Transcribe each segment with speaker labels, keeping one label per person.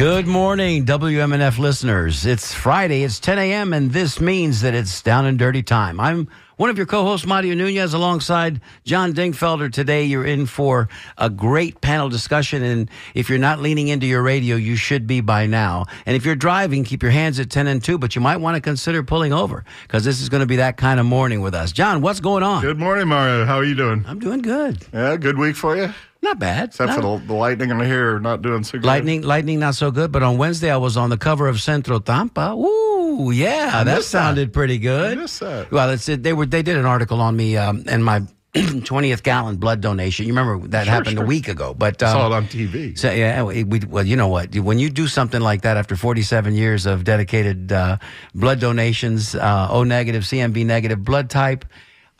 Speaker 1: Good morning, WMNF listeners. It's Friday, it's 10 a.m., and this means that it's down and dirty time. I'm one of your co hosts, Mario Nunez, alongside John Dingfelder. Today, you're in for a great panel discussion, and if you're not leaning into your radio, you should be by now. And if you're driving, keep your hands at 10 and 2, but you might want to consider pulling over because this is going to be that kind of morning with us. John, what's going on?
Speaker 2: Good morning, Mario. How are you doing?
Speaker 1: I'm doing good.
Speaker 2: Yeah, good week for you?
Speaker 1: Not bad.
Speaker 2: Except
Speaker 1: Not-
Speaker 2: for the, the lightning in the hair not doing so good.
Speaker 1: Lightning, lightning, not so good. But on Wednesday, I was on the cover of Centro Tampa. Ooh, yeah, that
Speaker 2: missed that.
Speaker 1: sounded pretty good.
Speaker 2: I that.
Speaker 1: Well, it's they were they did an article on me um, and my 20th gallon blood donation. You remember that
Speaker 2: Sure,
Speaker 1: happened a week ago, but um,
Speaker 2: Saw it on TV.
Speaker 1: so yeah, we, we, well, you know what? When you do something like that after 47 years of dedicated uh, blood donations, uh, O negative, CMV negative blood type,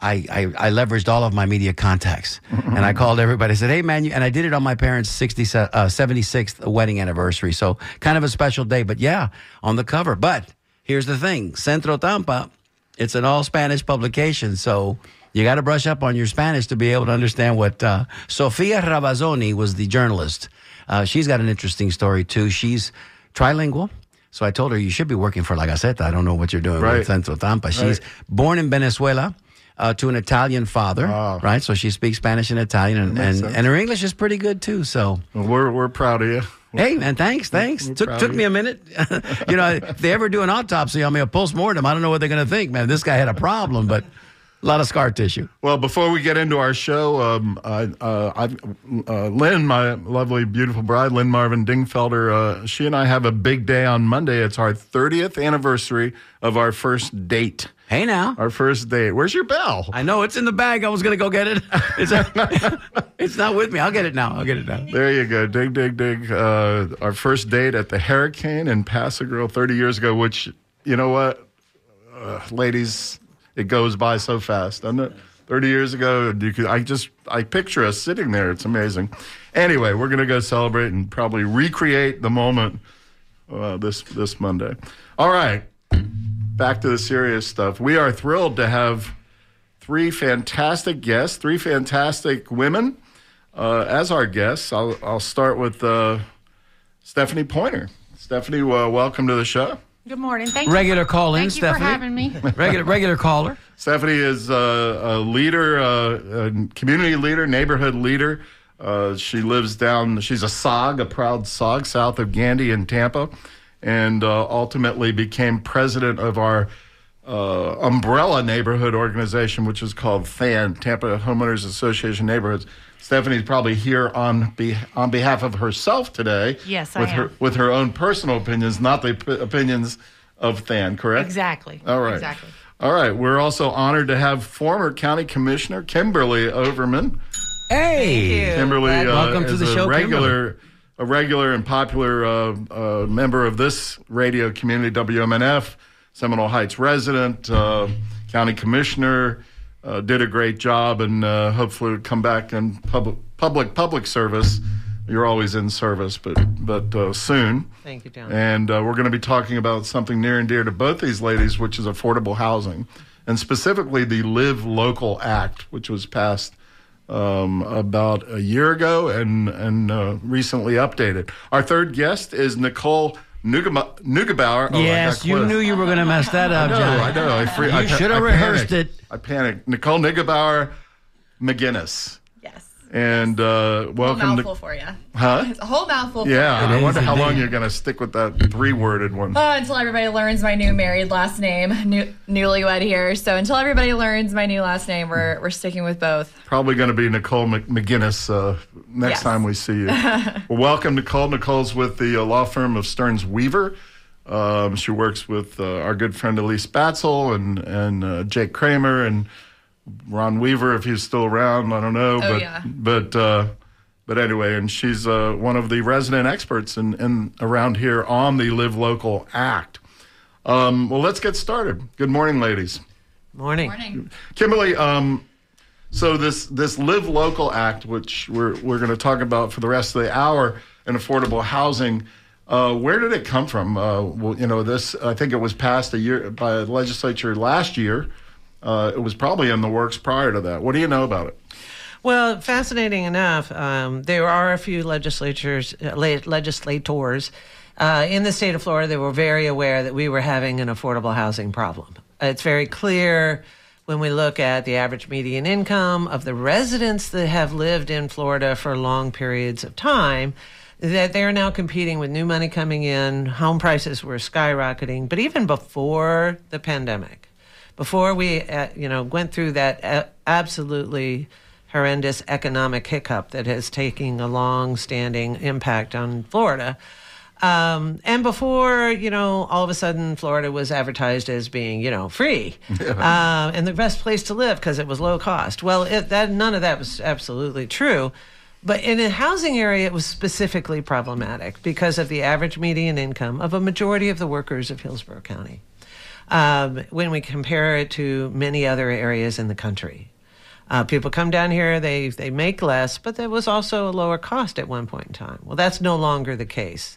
Speaker 1: I, I, I leveraged all of my media contacts and I called everybody. I said, "Hey, man," you, and I did it on my parents' 60, uh, 76th wedding anniversary. So kind of a special day. But yeah, on the cover. But here's the thing: Centro Tampa, it's an all Spanish publication, so. You got to brush up on your Spanish to be able to understand what uh, Sofia Rabazzoni was the journalist. Uh, she's got an interesting story too. She's trilingual. So I told her you should be working for La Gaceta. I don't know what you're doing
Speaker 2: Right.
Speaker 1: with Centro Tampa. She's
Speaker 2: Right.
Speaker 1: born in Venezuela uh, to an Italian father,
Speaker 2: Wow.
Speaker 1: right? So she speaks Spanish and Italian, and, and, and her English is pretty good too. So
Speaker 2: Well, we're, we're proud of you.
Speaker 1: hey, man, thanks, thanks.
Speaker 2: we're
Speaker 1: Took took me a minute. you know, if they ever do an autopsy on me, a post mortem, I don't know what they're going to think. Man, this guy had a problem, but a lot of scar tissue.
Speaker 2: Well, before we get into our show, um, I, uh, uh, Lynn, my lovely, beautiful bride, Lynn Marvin Dingfelder, uh, she and I have a big day on Monday. It's our 30th anniversary of our first date.
Speaker 1: Hey, now.
Speaker 2: Our first date. Where's your bell?
Speaker 1: I know it's in the bag. I was going to go get it. It's, it's not with me. I'll get it now. I'll get it now.
Speaker 2: There you go. Dig, dig, dig. Uh, our first date at the Hurricane in Pass-a-Grille 30 years ago, which, you know what, uh, ladies, it goes by so fast, doesn't it? 30 years ago, you could, I just, I picture us sitting there. It's amazing. Anyway, we're going to go celebrate and probably recreate the moment uh, this, this Monday. All right. Back to the serious stuff. We are thrilled to have three fantastic guests, three fantastic women uh, as our guests. I'll, I'll start with uh, Stephanie Pointer. Stephanie, uh, welcome to the show.
Speaker 3: Good morning. Thank
Speaker 1: Regular
Speaker 3: you. for-
Speaker 1: call in,
Speaker 3: Thank you for
Speaker 1: Stephanie.
Speaker 3: having me.
Speaker 1: Regular, regular caller.
Speaker 2: Stephanie is uh, a leader, uh, a community leader, neighborhood leader. Uh, she lives down, she's a SOG, a proud SOG, south of Gandy in Tampa, and uh, ultimately became president of our uh, umbrella neighborhood organization, which is called THAN, Tampa Homeowners Association Neighborhoods. Stephanie's probably here on be- on behalf of herself today.
Speaker 3: Yes, I
Speaker 2: with
Speaker 3: am.
Speaker 2: her with her own personal opinions, not the p- opinions of THAN. Correct?
Speaker 3: Exactly.
Speaker 2: All right.
Speaker 3: Exactly.
Speaker 2: All right. We're also honored to have former County Commissioner Kimberly Overman.
Speaker 1: Hey.
Speaker 3: you.
Speaker 2: Kimberly, uh,
Speaker 1: Welcome to the
Speaker 2: a
Speaker 1: show,
Speaker 2: regular, a regular and popular uh, uh, member of this radio community, WMNF, Seminole Heights resident, uh, county commissioner. Uh, did a great job, and uh, hopefully would come back in public, public, public service. You're always in service, but but uh, soon.
Speaker 4: Thank you, John.
Speaker 2: And uh, we're going to be talking about something near and dear to both these ladies, which is affordable housing, and specifically the Live Local Act, which was passed um, about a year ago and and uh, recently updated. Our third guest is Nicole Nugema- Neugebauer. Oh,
Speaker 1: yes, you knew you were going to mess that up,
Speaker 2: I know,
Speaker 1: John.
Speaker 2: I know. I free,
Speaker 1: You should have
Speaker 2: I
Speaker 1: rehearsed
Speaker 2: panicked.
Speaker 1: it.
Speaker 2: I panicked. Nicole Neugebauer McGinnis.
Speaker 5: Yes.
Speaker 2: And uh,
Speaker 5: Whole
Speaker 2: welcome
Speaker 5: mouthful
Speaker 2: to.
Speaker 5: for you.
Speaker 2: Huh?
Speaker 5: It's a whole mouthful.
Speaker 2: Yeah,
Speaker 5: For you.
Speaker 2: I
Speaker 1: It
Speaker 2: wonder
Speaker 1: is
Speaker 2: how long you're going to stick with that three worded one.
Speaker 5: Uh, until everybody learns my new married last name, new, newlywed here. So until everybody learns my new last name, we're we're sticking with both.
Speaker 2: Probably going to be Nicole Mc- McGinnis uh, next
Speaker 5: Yes.
Speaker 2: time we see you. well, welcome, Nicole. Nicole's with the uh, law firm of Stearns Weaver. Um, she works with uh, our good friend Elise Batsel and and uh, Jake Cremer and Ron Weaver, if he's still around. I don't know,
Speaker 5: Oh,
Speaker 2: but
Speaker 5: yeah.
Speaker 2: but uh, but anyway, and she's uh, one of the resident experts in, in around here on the Live Local Act. Um, well, let's get started. Good morning, ladies.
Speaker 4: Morning.
Speaker 5: Morning.
Speaker 2: Kimberly, um, so this this Live Local Act, which we're we're going to talk about for the rest of the hour, and affordable housing. Uh, where did it come from? Uh, well, you know, this I think it was passed a year by the legislature last year. Uh, it was probably in the works prior to that. What do you know about it?
Speaker 4: Well, fascinating enough, um, there are a few legislatures, uh, legislators uh, in the state of Florida, they were very aware that we were having an affordable housing problem. It's very clear when we look at the average median income of the residents that have lived in Florida for long periods of time that they're now competing with new money coming in. Home prices were skyrocketing, but even before the pandemic, before we uh, you know went through that uh, absolutely horrendous economic hiccup that is taking a long-standing impact on Florida. Um, and before, you know, all of a sudden Florida was advertised as being, you know, free yeah. uh, and the best place to live because it was low cost. Well, it, that none of that was absolutely true. But in a housing area, it was specifically problematic because of the average median income of a majority of the workers of Hillsborough County. Um, when we compare it to many other areas in the country, uh, people come down here, they they make less, but there was also a lower cost at one point in time. Well, that's no longer the case.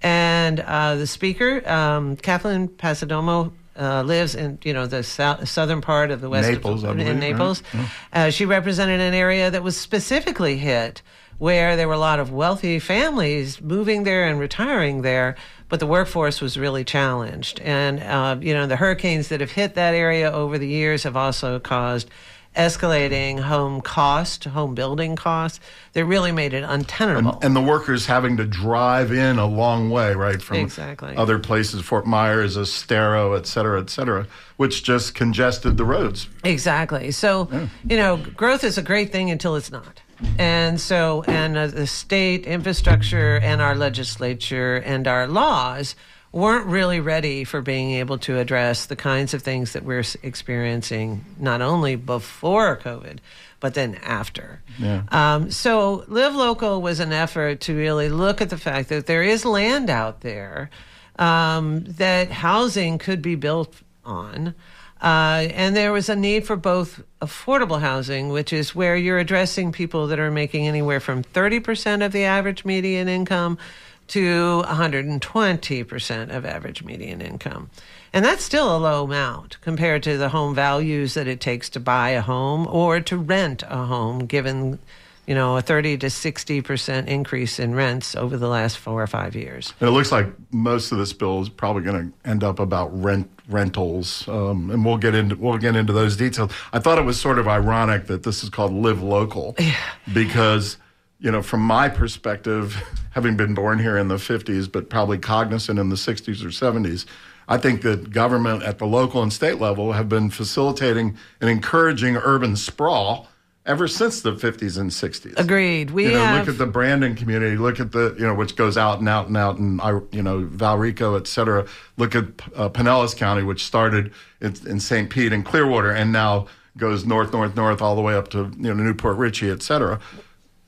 Speaker 4: And uh, the speaker, um, Kathleen Passidomo, uh, lives in you know the south, southern part of the west
Speaker 2: Naples,
Speaker 4: of,
Speaker 2: believe,
Speaker 4: in Naples.
Speaker 2: Right?
Speaker 4: Uh, she represented an area that was specifically hit, where there were a lot of wealthy families moving there and retiring there, but the workforce was really challenged. And uh, you know the hurricanes that have hit that area over the years have also caused escalating home cost, home building costs, that really made it untenable.
Speaker 2: And, and, the workers having to drive in a long way, right, from
Speaker 4: exactly.
Speaker 2: other places, Fort Myers, Estero, et cetera, et cetera, which just congested the roads.
Speaker 4: Exactly. So, yeah. you know, growth is a great thing until it's not. And so, and uh, the state infrastructure and our legislature and our laws weren't really ready for being able to address the kinds of things that we're experiencing not only before COVID, but then after.
Speaker 2: Yeah.
Speaker 4: Um, so, Live Local was an effort to really look at the fact that there is land out there um, that housing could be built on. Uh, and there was a need for both affordable housing, which is where you're addressing people that are making anywhere from 30% of the average median income to 120% of average median income. And that's still a low amount compared to the home values that it takes to buy a home or to rent a home, given you know, a 30 to 60% increase in rents over the last four or five years.
Speaker 2: And it looks like most of this bill is probably going to end up about rent rentals, um, and we'll get into we'll get into those details. I thought it was sort of ironic that this is called Live Local,
Speaker 4: yeah.
Speaker 2: because you know, from my perspective, having been born here in the 50s, but probably cognizant in the 60s or 70s, I think that government at the local and state level have been facilitating and encouraging urban sprawl ever since the 50s and 60s.
Speaker 4: Agreed. We
Speaker 2: you know,
Speaker 4: have...
Speaker 2: look at the Brandon community. Look at the you know which goes out and out and out and you know Valrico, et cetera. Look at uh, Pinellas County, which started in, in St. Pete and Clearwater, and now goes north, north, north, all the way up to you know New Port Richey, et cetera.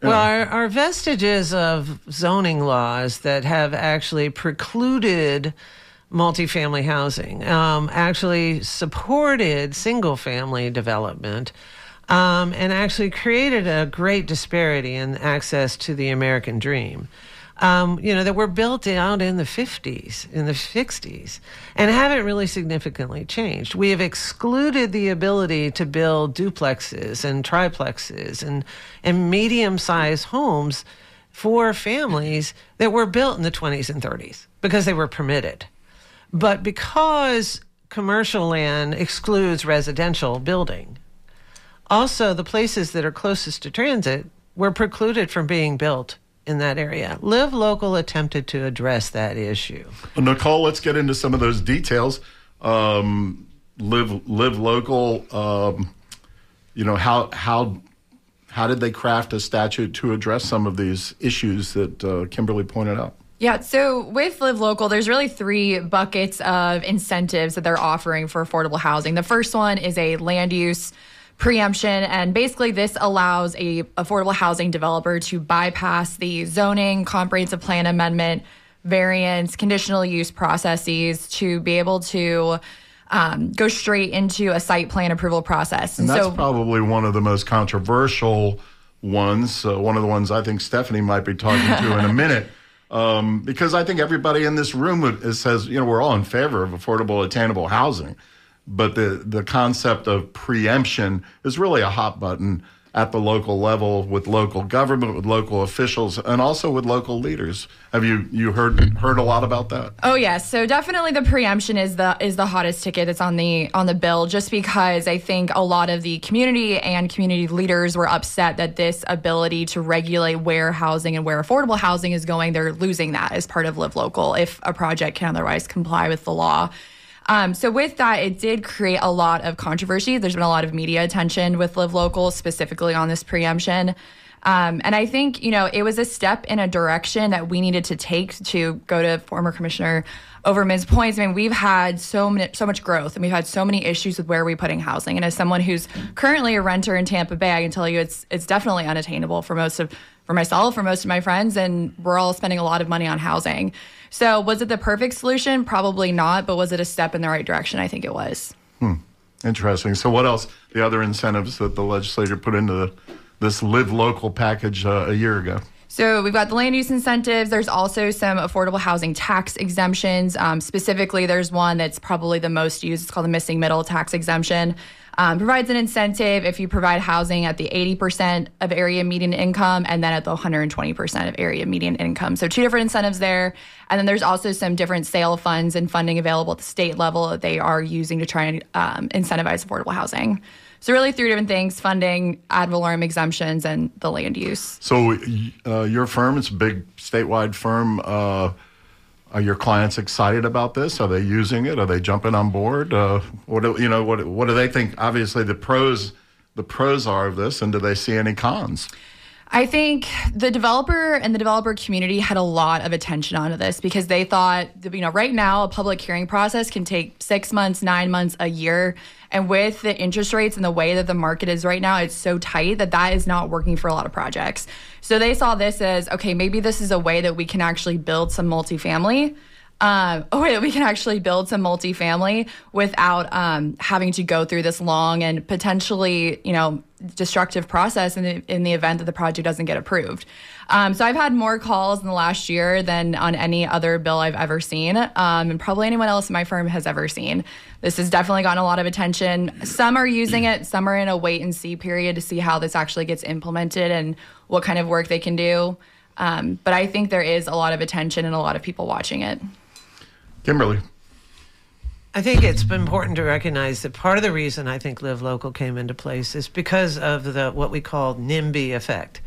Speaker 4: Well, our, our, vestiges of zoning laws that have actually precluded multifamily housing, um, actually supported single family development, um, and actually created a great disparity in access to the American dream um, you know, that were built out in the 50s, in the 60s, and haven't really significantly changed. We have excluded the ability to build duplexes and triplexes and, and medium sized homes for families that were built in the 20s and 30s because they were permitted. But because commercial land excludes residential building, also the places that are closest to transit were precluded from being built in that area. Live Local attempted to address that issue.
Speaker 2: Well, Nicole, let's get into some of those details. Um, live Live Local. Um, you know how how how did they craft a statute to address some of these issues that uh, Kimberly pointed out?
Speaker 5: Yeah, so with Live Local, there's really three buckets of incentives that they're offering for affordable housing. The first one is a land use preemption and basically this allows a affordable housing developer to bypass the zoning comprehensive plan amendment variance conditional use processes to be able to um, go straight into a site plan approval process.
Speaker 2: And, and that's so, probably one of the most controversial ones uh, one of the ones i think stephanie might be talking to in a minute. Um, because i think everybody in this room says you know we're all in favor of affordable attainable housing but the the concept of preemption is really a hot button at the local level with local government, with local officials, and also with local leaders. Have you you heard heard a lot about that?
Speaker 5: Oh yes, so definitely the preemption is the is the hottest ticket that's on the on the bill. Just because I think a lot of the community and community leaders were upset that this ability to regulate where housing and where affordable housing is going, they're losing that as part of Live Local if a project can otherwise comply with the law. Um, so with that, it did create a lot of controversy. There's been a lot of media attention with Live Local, specifically on this preemption. Um, and I think, you know, it was a step in a direction that we needed to take to go to former Commissioner Overman's points. I mean, we've had so many, so much growth and we've had so many issues with where are we're putting housing. And as someone who's currently a renter in Tampa Bay, I can tell you it's it's definitely unattainable for most of for myself, for most of my friends, and we're all spending a lot of money on housing. So, was it the perfect solution? Probably not, but was it a step in the right direction? I think it was.
Speaker 2: Hmm. Interesting. So, what else? The other incentives that the legislature put into the, this Live Local package uh, a year ago?
Speaker 5: So we've got the land use incentives. There's also some affordable housing tax exemptions. Um, specifically, there's one that's probably the most used. It's called the missing middle tax exemption. Um, provides an incentive if you provide housing at the 80% of area median income and then at the 120% of area median income. So, two different incentives there. And then there's also some different sale funds and funding available at the state level that they are using to try and um, incentivize affordable housing. So really, three different things: funding, ad valorem exemptions, and the land use.
Speaker 2: So, uh, your firm, it's a big statewide firm. Uh, are your clients excited about this? Are they using it? Are they jumping on board? Uh, what do, you know? What what do they think? Obviously, the pros the pros are of this, and do they see any cons?
Speaker 5: I think the developer and the developer community had a lot of attention onto this because they thought, you know, right now a public hearing process can take six months, nine months, a year. And with the interest rates and the way that the market is right now, it's so tight that that is not working for a lot of projects. So they saw this as okay, maybe this is a way that we can actually build some multifamily um, a way that we can actually build some multifamily without um, having to go through this long and potentially, you know, destructive process in the, in the event that the project doesn't get approved. Um, so I've had more calls in the last year than on any other bill I've ever seen, um, and probably anyone else in my firm has ever seen. This has definitely gotten a lot of attention. Some are using it, some are in a wait and see period to see how this actually gets implemented and what kind of work they can do. Um, but I think there is a lot of attention and a lot of people watching it.
Speaker 2: Kimberly.
Speaker 4: I think it's important to recognize that part of the reason I think Live Local came into place is because of the what we call NIMBY effect.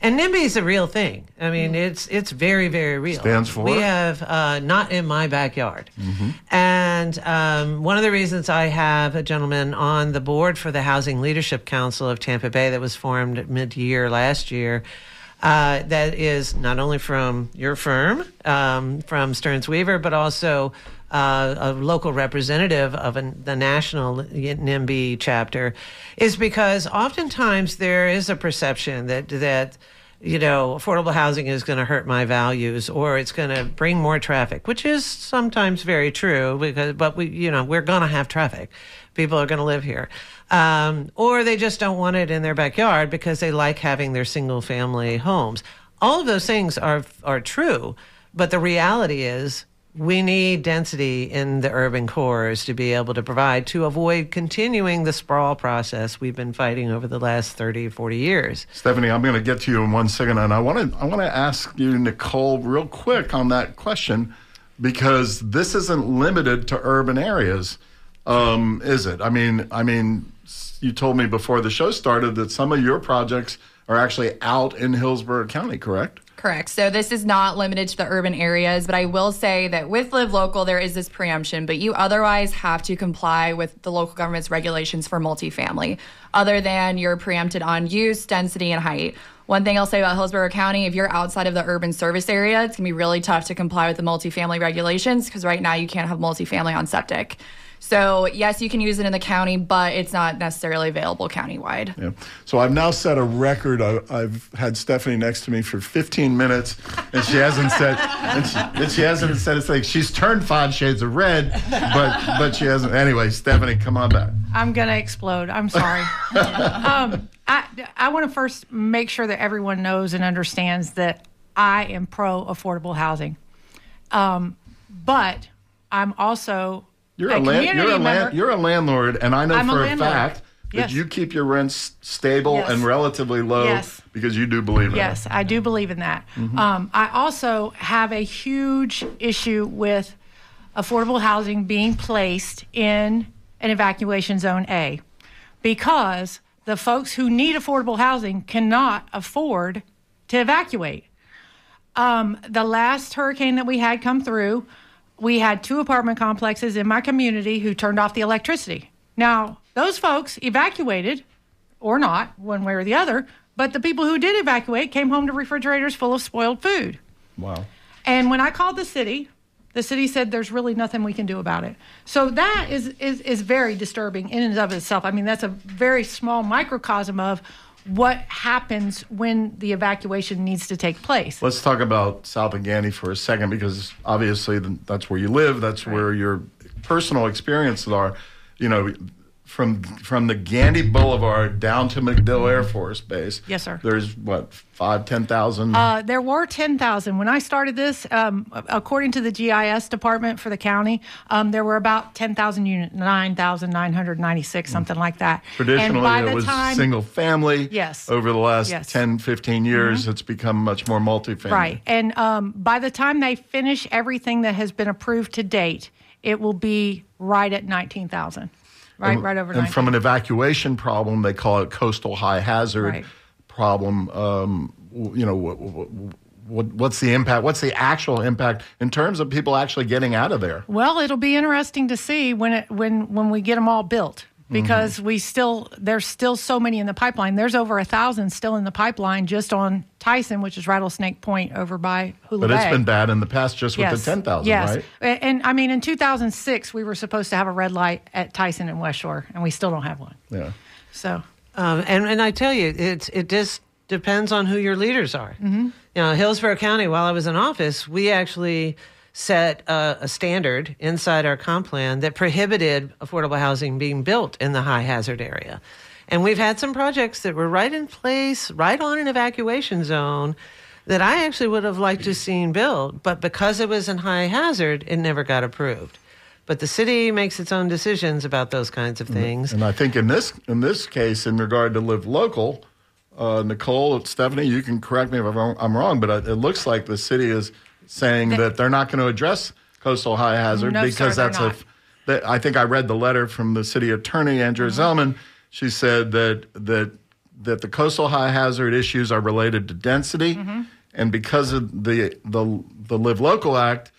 Speaker 4: And NIMBY is a real thing. I mean, mm-hmm. it's it's very very real.
Speaker 2: Stands for
Speaker 4: we have uh, not in my backyard. Mm-hmm. And um, one of the reasons I have a gentleman on the board for the Housing Leadership Council of Tampa Bay that was formed mid year last year uh, that is not only from your firm, um, from Stearns Weaver, but also uh, a local representative of an, the national NIMBY chapter, is because oftentimes there is a perception that that you know affordable housing is going to hurt my values or it's going to bring more traffic, which is sometimes very true because but we you know we're going to have traffic, people are going to live here um, or they just don't want it in their backyard because they like having their single family homes. All of those things are are true, but the reality is we need density in the urban cores to be able to provide to avoid continuing the sprawl process we've been fighting over the last 30 40 years
Speaker 2: stephanie i'm going to get to you in one second and i want to i want to ask you nicole real quick on that question because this isn't limited to urban areas um, is it i mean i mean you told me before the show started that some of your projects are actually out in Hillsborough County, correct?
Speaker 5: Correct. So this is not limited to the urban areas, but I will say that with Live Local, there is this preemption, but you otherwise have to comply with the local government's regulations for multifamily, other than you're preempted on use, density, and height. One thing I'll say about Hillsborough County, if you're outside of the urban service area, it's gonna be really tough to comply with the multifamily regulations because right now you can't have multifamily on septic. So yes, you can use it in the county, but it's not necessarily available countywide.
Speaker 2: Yeah. So I've now set a record. I, have had Stephanie next to me for 15 minutes, and she hasn't said, and she, and she hasn't said it's like she's turned five shades of red, but but she hasn't. Anyway, Stephanie, come on back.
Speaker 3: I'm gonna explode. I'm sorry. um, I I want to first make sure that everyone knows and understands that I am pro affordable housing, um, but I'm also
Speaker 2: you're a, a land, you're a land, you're a landlord, and I know I'm for a, a fact
Speaker 3: Yes.
Speaker 2: that you keep your rents stable
Speaker 3: Yes.
Speaker 2: and relatively low
Speaker 3: Yes.
Speaker 2: because you do believe in
Speaker 3: Yes,
Speaker 2: it.
Speaker 3: I do believe in that.
Speaker 2: Mm-hmm.
Speaker 3: Um, I also have a huge issue with affordable housing being placed in an evacuation zone A because the folks who need affordable housing cannot afford to evacuate. Um, the last hurricane that we had come through, we had two apartment complexes in my community who turned off the electricity. Now, those folks evacuated or not, one way or the other, but the people who did evacuate came home to refrigerators full of spoiled food.
Speaker 2: Wow.
Speaker 3: And when I called the city, the city said there's really nothing we can do about it. So that is, is, is very disturbing in and of itself. I mean, that's a very small microcosm of what happens when the evacuation needs to take place.
Speaker 2: Let's talk about Gandy for a second because obviously that's where you live. That's where your personal experiences are. You know, from from the Gandy Boulevard down to MacDill Air Force Base.
Speaker 3: Yes, sir.
Speaker 2: There's what five, ten thousand.
Speaker 3: Uh, there were 10,000. When I started this, um, according to the GIS department for the county, um, there were about 10,000 units, 9,996, something like that.
Speaker 2: Traditionally, it was
Speaker 3: time,
Speaker 2: single family.
Speaker 3: Yes.
Speaker 2: Over the last
Speaker 3: Yes.
Speaker 2: 10, 15 years, it's become much more multifamily.
Speaker 3: Right. And um, by the time they finish everything that has been approved to date, it will be right at 19,000. Right, right over
Speaker 2: And from an evacuation problem, they call it coastal high hazard
Speaker 3: Right.
Speaker 2: problem. Um, you know, what, what, what's the impact? What's the actual impact in terms of people actually getting out of there?
Speaker 3: Well, it'll be interesting to see when it when when we get them all built because we still there's still so many in the pipeline. There's over a thousand still in the pipeline just on Tyson, which is Rattlesnake Point over by Hula
Speaker 2: But it's
Speaker 3: Bay.
Speaker 2: been bad in the past just with the 10,000,
Speaker 3: yes.
Speaker 2: right?
Speaker 3: A- And I mean, in 2006, we were supposed to have a red light at Tyson and West Shore, and we still don't have one.
Speaker 2: Yeah.
Speaker 3: So
Speaker 4: Um, and and I tell you, it's it just depends on who your leaders are. Mm-hmm. You know, Hillsborough County. While I was in office, we actually set a, a standard inside our comp plan that prohibited affordable housing being built in the high hazard area. And we've had some projects that were right in place, right on an evacuation zone, that I actually would have liked to seen built, but because it was in high hazard, it never got approved. But the city makes its own decisions about those kinds of things.
Speaker 2: And I think in this in this case, in regard to live local, uh, Nicole, Stephanie, you can correct me if I'm wrong, but it looks like the city is saying that they're not going to address coastal high hazard
Speaker 3: No,
Speaker 2: because
Speaker 3: they're
Speaker 2: that's a. That, I think I read the letter from the city attorney Andrea
Speaker 3: Mm-hmm.
Speaker 2: Zelman. She said that that that the coastal high hazard issues are related to density,
Speaker 3: Mm-hmm.
Speaker 2: and because of the the the Live Local Act,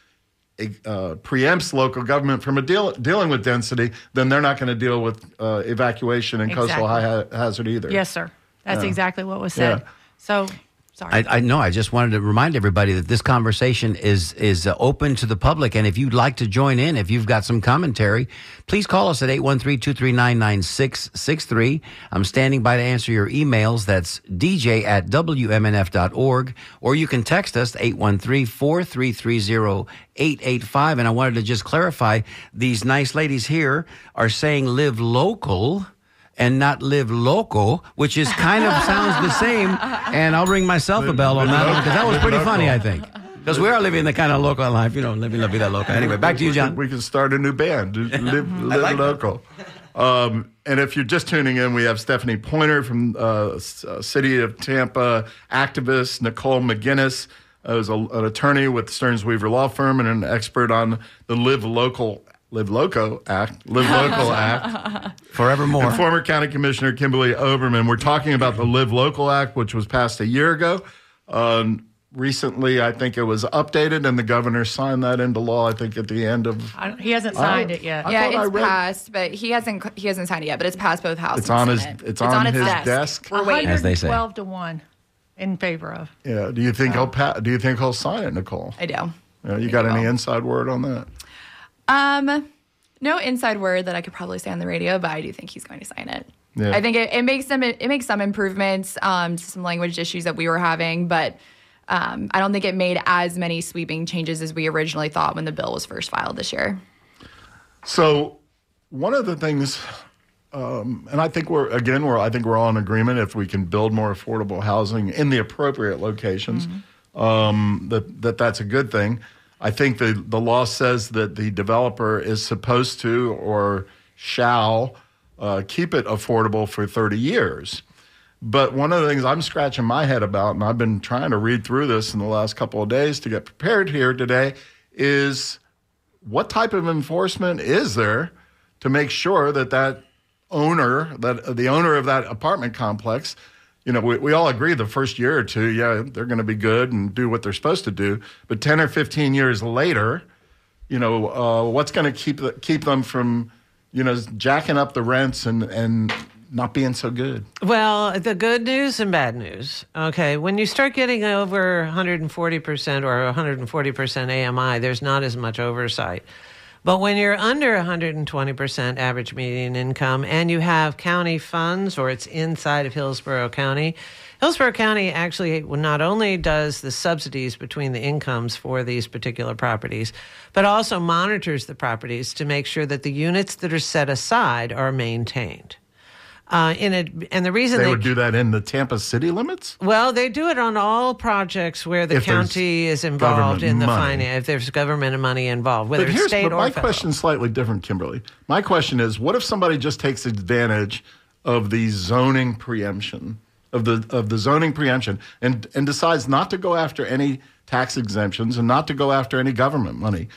Speaker 2: uh, preempts local government from a deal, dealing with density, then they're not going to deal with uh, evacuation and coastal high ha- hazard either.
Speaker 3: yes, sir. That's exactly what was said.
Speaker 2: Yeah.
Speaker 3: So sorry.
Speaker 1: I, I know. I just wanted to remind everybody that this conversation is is uh, open to the public, and if you'd like to join in, if you've got some commentary, please call us at 813-239-9663. I'm standing by to answer your emails. That's dj at wmnf.org, or you can text us 813-4330885. And I wanted to just clarify, these nice ladies here are saying live local and not live local, which is kind of sounds the same. And I'll ring myself a bell on that one because that was pretty funny, I think. Because we are living the kind of local life, you know, living la vida loca. Anyway, back to you, John.
Speaker 2: We can start a new band, live, live
Speaker 1: like
Speaker 2: local. Um, and if you're just tuning in, we have Stephanie Pointer from uh, uh, City of Tampa, activist Nicole McGinnis, uh, is a, an attorney with Stearns Weaver Law Firm and an expert on the Live Local Live Loco Act, Live Local Act.
Speaker 1: Forevermore.
Speaker 2: And former County Commissioner Kimberly Overman. We're talking about the Live Local Act, which was passed a year ago. Um, recently, I think it was updated, and the governor signed that into law. I think at the end of
Speaker 3: I, he hasn't signed it yet.
Speaker 2: I
Speaker 5: yeah, it's passed, but he hasn't he hasn't signed it yet. But it's passed both houses.
Speaker 2: It's on his-
Speaker 5: Senate.
Speaker 2: it's on his
Speaker 5: its
Speaker 2: desk.
Speaker 5: We're waiting.
Speaker 1: As they say.
Speaker 3: 12 to 1 in favor of.
Speaker 2: yeah. Do you think he'll pa- Do you think he'll sign it, Nicole?
Speaker 5: I do.
Speaker 2: Yeah, you got any inside word on that?
Speaker 5: Um, no inside word that I could probably say on the radio, but I do think he's going to sign it.
Speaker 2: Yeah.
Speaker 5: I think it, it makes some it makes some improvements um, to some language issues that we were having, but um, I don't think it made as many sweeping changes as we originally thought when the bill was first filed this year.
Speaker 2: So, one of the things, um, and I think we're again, we're I think we're all in agreement if we can build more affordable housing in the appropriate locations, um, that that that's a good thing. I think the the law says that the developer is supposed to or shall uh, keep it affordable for 30 years. But one of the things I'm scratching my head about, and I've been trying to read through this in the last couple of days to get prepared here today, is what type of enforcement is there to make sure that that owner, that the owner of that apartment complex, you know, we, we all agree the first year or two, yeah, they're going to be good and do what they're supposed to do. But 10 or 15 years later, you know, uh, what's going to keep keep them from, you know, jacking up the rents and and not being so good?
Speaker 4: Well, the good news and bad news. Okay, when you start getting over 140% or 140% AMI, there's not as much oversight. But when you're under 120% average median income and you have county funds or it's inside of Hillsborough County, Hillsborough County actually not only does the subsidies between the incomes for these particular properties, but also monitors the properties to make sure that the units that are set aside are maintained. Uh, in a, and the reason
Speaker 2: They
Speaker 4: they,
Speaker 2: would do that in the Tampa city limits?
Speaker 4: well, they do it on all projects where the
Speaker 2: If
Speaker 4: county is involved in the
Speaker 2: money.
Speaker 4: finance. If there's government money involved, whether
Speaker 2: But
Speaker 4: it's state
Speaker 2: but
Speaker 4: or
Speaker 2: my
Speaker 4: federal.
Speaker 2: question's slightly different, Kimberly. My question is, what if somebody just takes advantage of the zoning preemption of the of the zoning preemption and and decides not to go after any tax exemptions and not to go after any government money,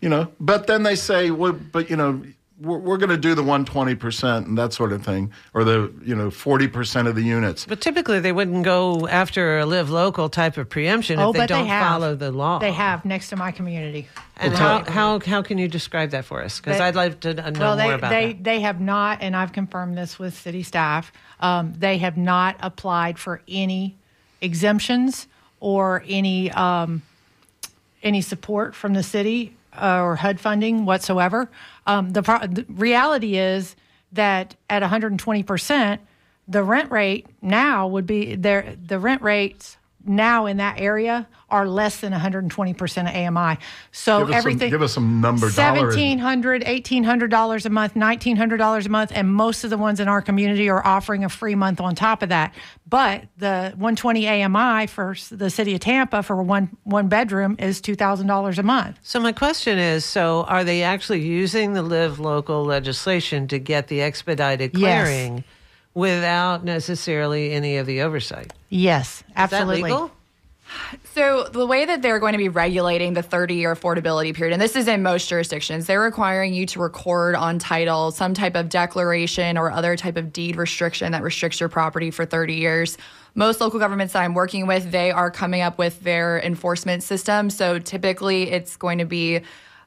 Speaker 2: you know? But then they say, well, but you know. We're, we're going to do the 120% and that sort of thing, or the you know 40% of the units.
Speaker 4: But typically, they wouldn't go after a live local type of preemption
Speaker 3: oh,
Speaker 4: if they don't
Speaker 3: they
Speaker 4: follow the law.
Speaker 3: They have next to my community.
Speaker 4: And how, how, how can you describe that for us? Because I'd like to know
Speaker 3: well, they,
Speaker 4: more about
Speaker 3: they,
Speaker 4: that.
Speaker 3: they have not, and I've confirmed this with city staff. Um, they have not applied for any exemptions or any um, any support from the city uh, or HUD funding whatsoever. Um, the, pro- the reality is that at 120 percent, the rent rate now would be there. The rent rates now in that area are less than 120 percent of AMI. So
Speaker 2: Give us some-
Speaker 3: everything.
Speaker 2: give us some number dollar-
Speaker 3: Seventeen hundred, eighteen hundred dollars a month, nineteen hundred dollars a month, and most of the ones in our community are offering a free month on top of that. But the 120 AMI for the city of Tampa for one one bedroom is two thousand dollars a month.
Speaker 4: So my question is: So are they actually using the live local legislation to get the expedited
Speaker 3: Yes.
Speaker 4: Clearing without necessarily any of the oversight?
Speaker 3: Yes, absolutely.
Speaker 4: Is that legal?
Speaker 5: So the way that they're going to be regulating the 30-year affordability period, and this is in most jurisdictions, they're requiring you to record on title some type of declaration or other type of deed restriction that restricts your property for 30 years. Most local governments that I'm working with, they are coming up with their enforcement system. So typically, it's going to be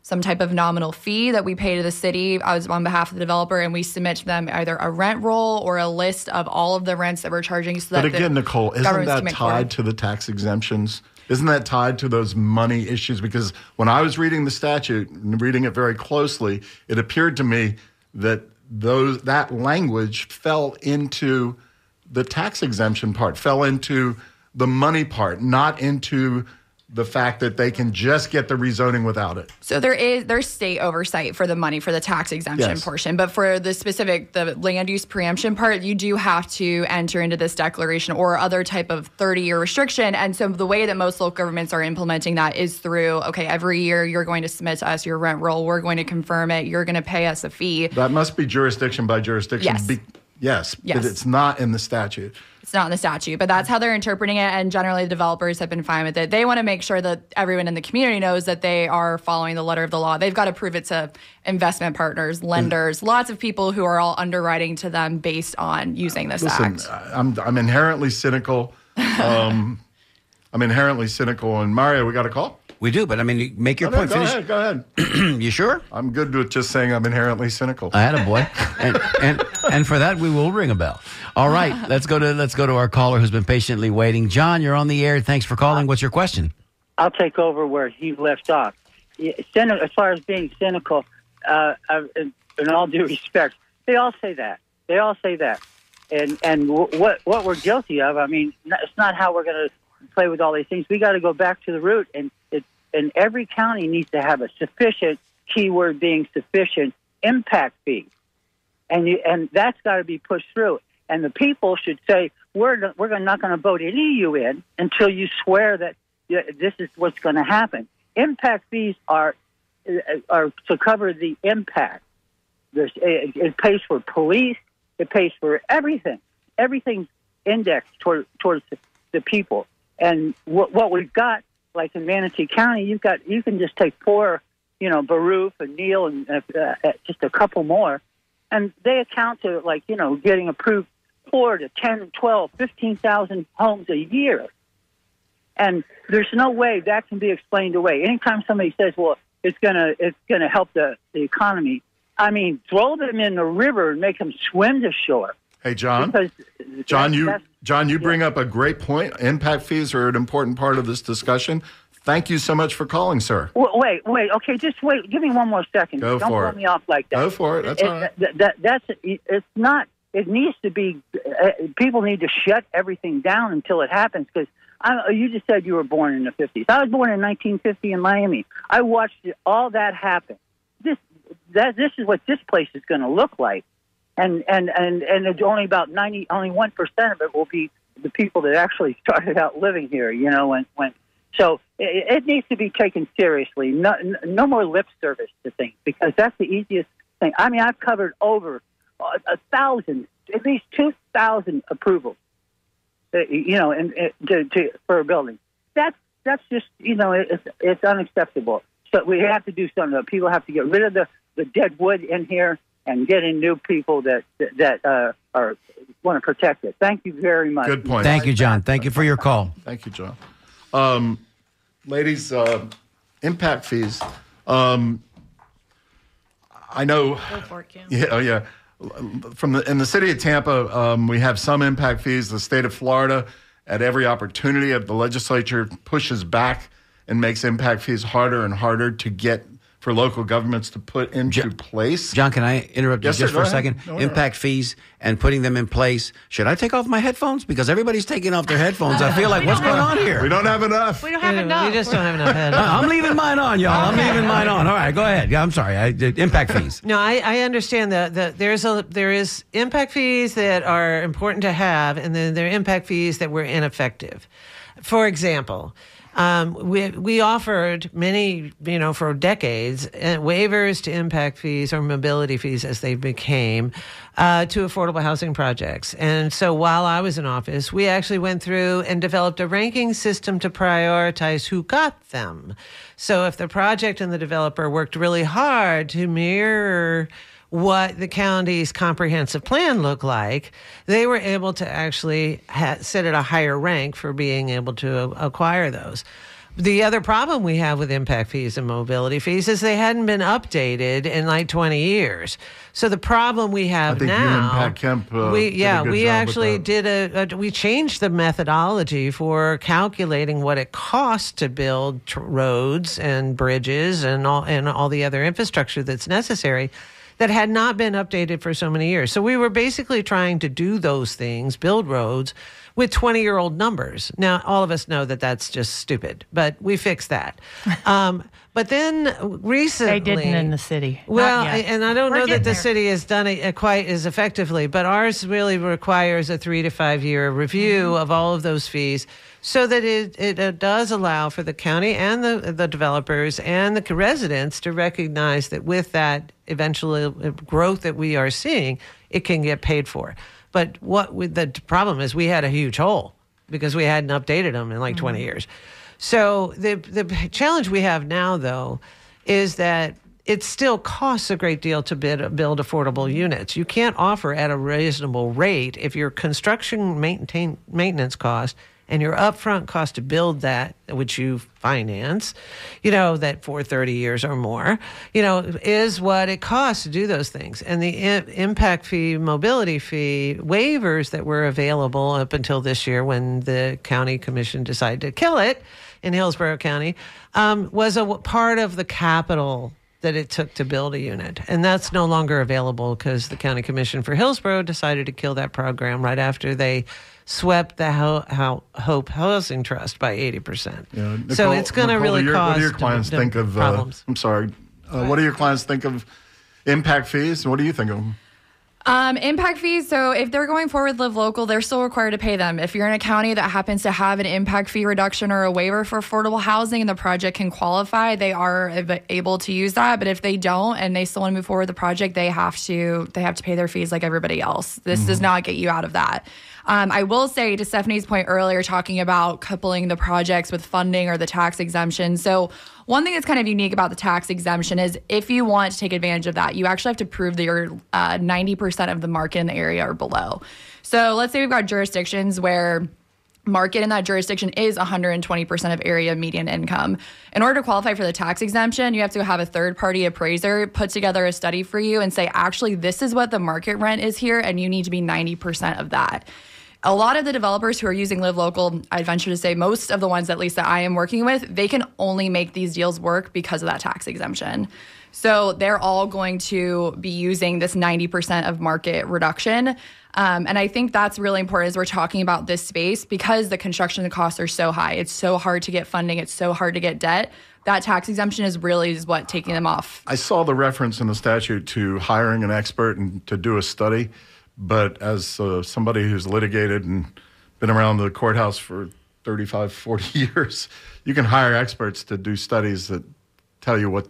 Speaker 5: some type of nominal fee that we pay to the city as on behalf of the developer, and we submit to them either a rent roll or a list of all of the rents that we're charging. So
Speaker 2: But
Speaker 5: that
Speaker 2: again, Nicole, isn't that tied to the tax exemptions? Isn't that tied to those money issues? Because when I was reading the statute and reading it very closely, it appeared to me that those that language fell into the tax exemption part, fell into the money part, not into the fact that they can just get the rezoning without it.
Speaker 5: So there is there's state oversight for the money for the tax exemption
Speaker 2: Yes.
Speaker 5: portion, but for the specific the land use preemption part, you do have to enter into this declaration or other type of 30 year restriction. And so the way that most local governments are implementing that is through okay, every year you're going to submit to us your rent roll, we're going to confirm it, you're going to pay us a fee.
Speaker 2: That must be jurisdiction by jurisdiction.
Speaker 5: Yes.
Speaker 2: Yes,
Speaker 5: Yes.
Speaker 2: but it's not in the statute.
Speaker 5: It's not in the statute, but that's how they're interpreting it. And generally, the developers have been fine with it. They want to make sure that everyone in the community knows that they are following the letter of the law. They've got to prove it to investment partners, lenders, lots of people who are all underwriting to them based on using this
Speaker 2: Listen,
Speaker 5: act.
Speaker 2: I'm I'm inherently cynical. Um, I'm inherently cynical. And Mario, we got a call.
Speaker 1: We do, but I mean, make your
Speaker 2: No, no,
Speaker 1: point.
Speaker 2: go
Speaker 1: Finish.
Speaker 2: ahead. Go ahead.
Speaker 1: you sure?
Speaker 2: I'm good with just saying I'm inherently cynical.
Speaker 1: I had a boy, and, and and for that we will ring a bell. All right, let's go to let's go to our caller who's been patiently waiting. John, you're on the air. Thanks for calling. What's your question?
Speaker 6: I'll take over where he left off. As far as being cynical, uh, uh, in, in all due respect, they all say that. They all say that. And and what what we're guilty of, I mean, it's not how we're going to play with all these things. We got to go back to the root, and it, and every county needs to have a sufficient keyword being sufficient impact fee, and you, and that's got to be pushed through. And the people should say we're we're not going to vote any of you in until you swear that yeah, this is what's going to happen. Impact fees are are to cover the impact. There's, it, it pays for police. It pays for everything. Everything's indexed toward, towards the, the people. And what, what we've got, like in Manatee County, you've got you can just take four, you know, Baroof and Neil and uh, uh, just a couple more, and they account to like you know getting approved four to 10, 12, 15,000 homes a year. And there's no way that can be explained away. Anytime somebody says, "Well, it's gonna it's gonna help the, the economy," I mean, throw them in the river and make them swim to shore.
Speaker 2: Hey, John.
Speaker 6: Because
Speaker 2: John, you John, you bring up a great point. Impact fees are an important part of this discussion. Thank you so much for calling, sir.
Speaker 6: wait, wait. Okay, just wait. Give me one more second.
Speaker 2: Go
Speaker 6: Don't
Speaker 2: for it.
Speaker 6: me off like that.
Speaker 2: Go for it. That's all right.
Speaker 6: that, that, that's it's not. It needs to be. Uh, people need to shut everything down until it happens. Because you just said you were born in the fifties. I was born in 1950 in Miami. I watched all that happen. This that this is what this place is going to look like, and and and and it's only about 90. Only one percent of it will be the people that actually started out living here. You know, when when. So it, it needs to be taken seriously. No, no more lip service to things because that's the easiest thing. I mean, I've covered over a, a thousand, at least two thousand approvals. uh, You know, and, and to, to for a building. That's that's just you know it's it's unacceptable. So we have to do something. People have to get rid of the the dead wood in here and getting new people that that uh, are want to protect it. Thank you very much.
Speaker 2: Good point.
Speaker 1: Thank you, John. Thank you for your call.
Speaker 2: Thank you, John. Um, ladies, uh, impact fees. Um, I know. Yeah, oh yeah. From the in the city of Tampa, um, we have some impact fees. The state of Florida, at every opportunity, of the legislature pushes back and makes impact fees harder and harder to get for local governments to put into place.
Speaker 1: John, can I interrupt
Speaker 2: Yes,
Speaker 1: you just
Speaker 2: sir,
Speaker 1: for
Speaker 2: go
Speaker 1: a second?
Speaker 2: No, no.
Speaker 1: Impact fees and putting them in place. Should I take off my headphones? Because everybody's taking off their headphones. I feel like, what's going on here?
Speaker 2: We don't have enough.
Speaker 3: We don't have enough.
Speaker 4: We just don't have enough head.
Speaker 1: Uh, I'm leaving mine on, y'all. I'm leaving mine on. All right, go ahead. Yeah, I'm sorry. I, impact fees.
Speaker 4: No, I, I understand that, that there's a there is impact fees that are important to have, and then there are impact fees that were ineffective. For example, um, we we offered many, you know, for decades, uh, waivers to impact fees or mobility fees as they became uh, to affordable housing projects. And so while I was in office, we actually went through and developed a ranking system to prioritize who got them. So if the project and the developer worked really hard to mirror what the county's comprehensive plan looked like, they were able to actually ha- sit at a higher rank for being able to acquire those. The other problem we have with impact fees and mobility fees is they hadn't been updated in like 20 years. So the problem we have
Speaker 2: think you and
Speaker 4: now,
Speaker 2: Kemp, uh,
Speaker 4: we
Speaker 2: a
Speaker 4: yeah, we actually did a, a we changed the methodology for calculating what it costs to build tr- roads and bridges and all and all the other infrastructure that's necessary that had not been updated for so many years. So we were basically trying to do those things, build roads with 20 year old numbers. Now, all of us know that that's just stupid, but we fixed that. Um, but then recently.
Speaker 3: They didn't in the city.
Speaker 4: Well, and I don't
Speaker 3: We're
Speaker 4: know that the
Speaker 3: there.
Speaker 4: city has done it quite as effectively, but ours really requires a three to five year review
Speaker 3: Mm-hmm.
Speaker 4: of all of those fees so that it, it, uh does allow for the county and the, the developers and the residents to recognize that with that eventual uh, growth that we are seeing, it can get paid for. But what with the problem is we had a huge hole because we hadn't updated them in like mm-hmm. 20 years. So the the challenge we have now though is that it still costs a great deal to bid, build affordable units. You can't offer at a reasonable rate if your construction maintain, maintenance cost and your upfront cost to build that, which you finance, you know, that for 30 years or more, you know, is what it costs to do those things. And the I- impact fee, mobility fee waivers that were available up until this year when the county commission decided to kill it in Hillsborough County um, was a part of the capital that it took to build a unit. And that's no longer available because the County Commission for Hillsborough decided to kill that program right after they swept the Ho- Ho- Hope Housing Trust by 80%.
Speaker 2: Yeah,
Speaker 4: so it's going to really
Speaker 2: do your,
Speaker 4: cause
Speaker 2: What do your
Speaker 4: dem-
Speaker 2: clients
Speaker 4: dem-
Speaker 2: think of? Uh. I'm sorry. Uh, what do your clients think of impact fees? What do you think of them?
Speaker 5: Um, impact fees. So if they're going forward with Live Local, they're still required to pay them. If you're in a county that happens to have an impact fee reduction or a waiver for affordable housing and the project can qualify, they are able to use that. But if they don't and they still want to move forward with the project, they have to they have to pay their fees like everybody else. This does not get you out of that. Um, I will say to Stephanie's point earlier, talking about coupling the projects with funding or the tax exemption. So, one thing that's kind of unique about the tax exemption is if you want to take advantage of that, you actually have to prove that you're uh, 90% of the market in the area or below. So, let's say we've got jurisdictions where market in that jurisdiction is 120% of area median income. In order to qualify for the tax exemption, you have to have a third party appraiser put together a study for you and say, actually, this is what the market rent is here, and you need to be 90% of that. A lot of the developers who are using Live Local, I'd venture to say most of the ones at least that I am working with, they can only make these deals work because of that tax exemption. So they're all going to be using this 90% of market reduction. Um, and I think that's really important as we're talking about this space because the construction costs are so high. It's so hard to get funding, it's so hard to get debt. That tax exemption is really is what taking them off.
Speaker 2: I saw the reference in the statute to hiring an expert and to do a study, but as uh, somebody who's litigated and been around the courthouse for 35, 40 years, you can hire experts to do studies that tell you what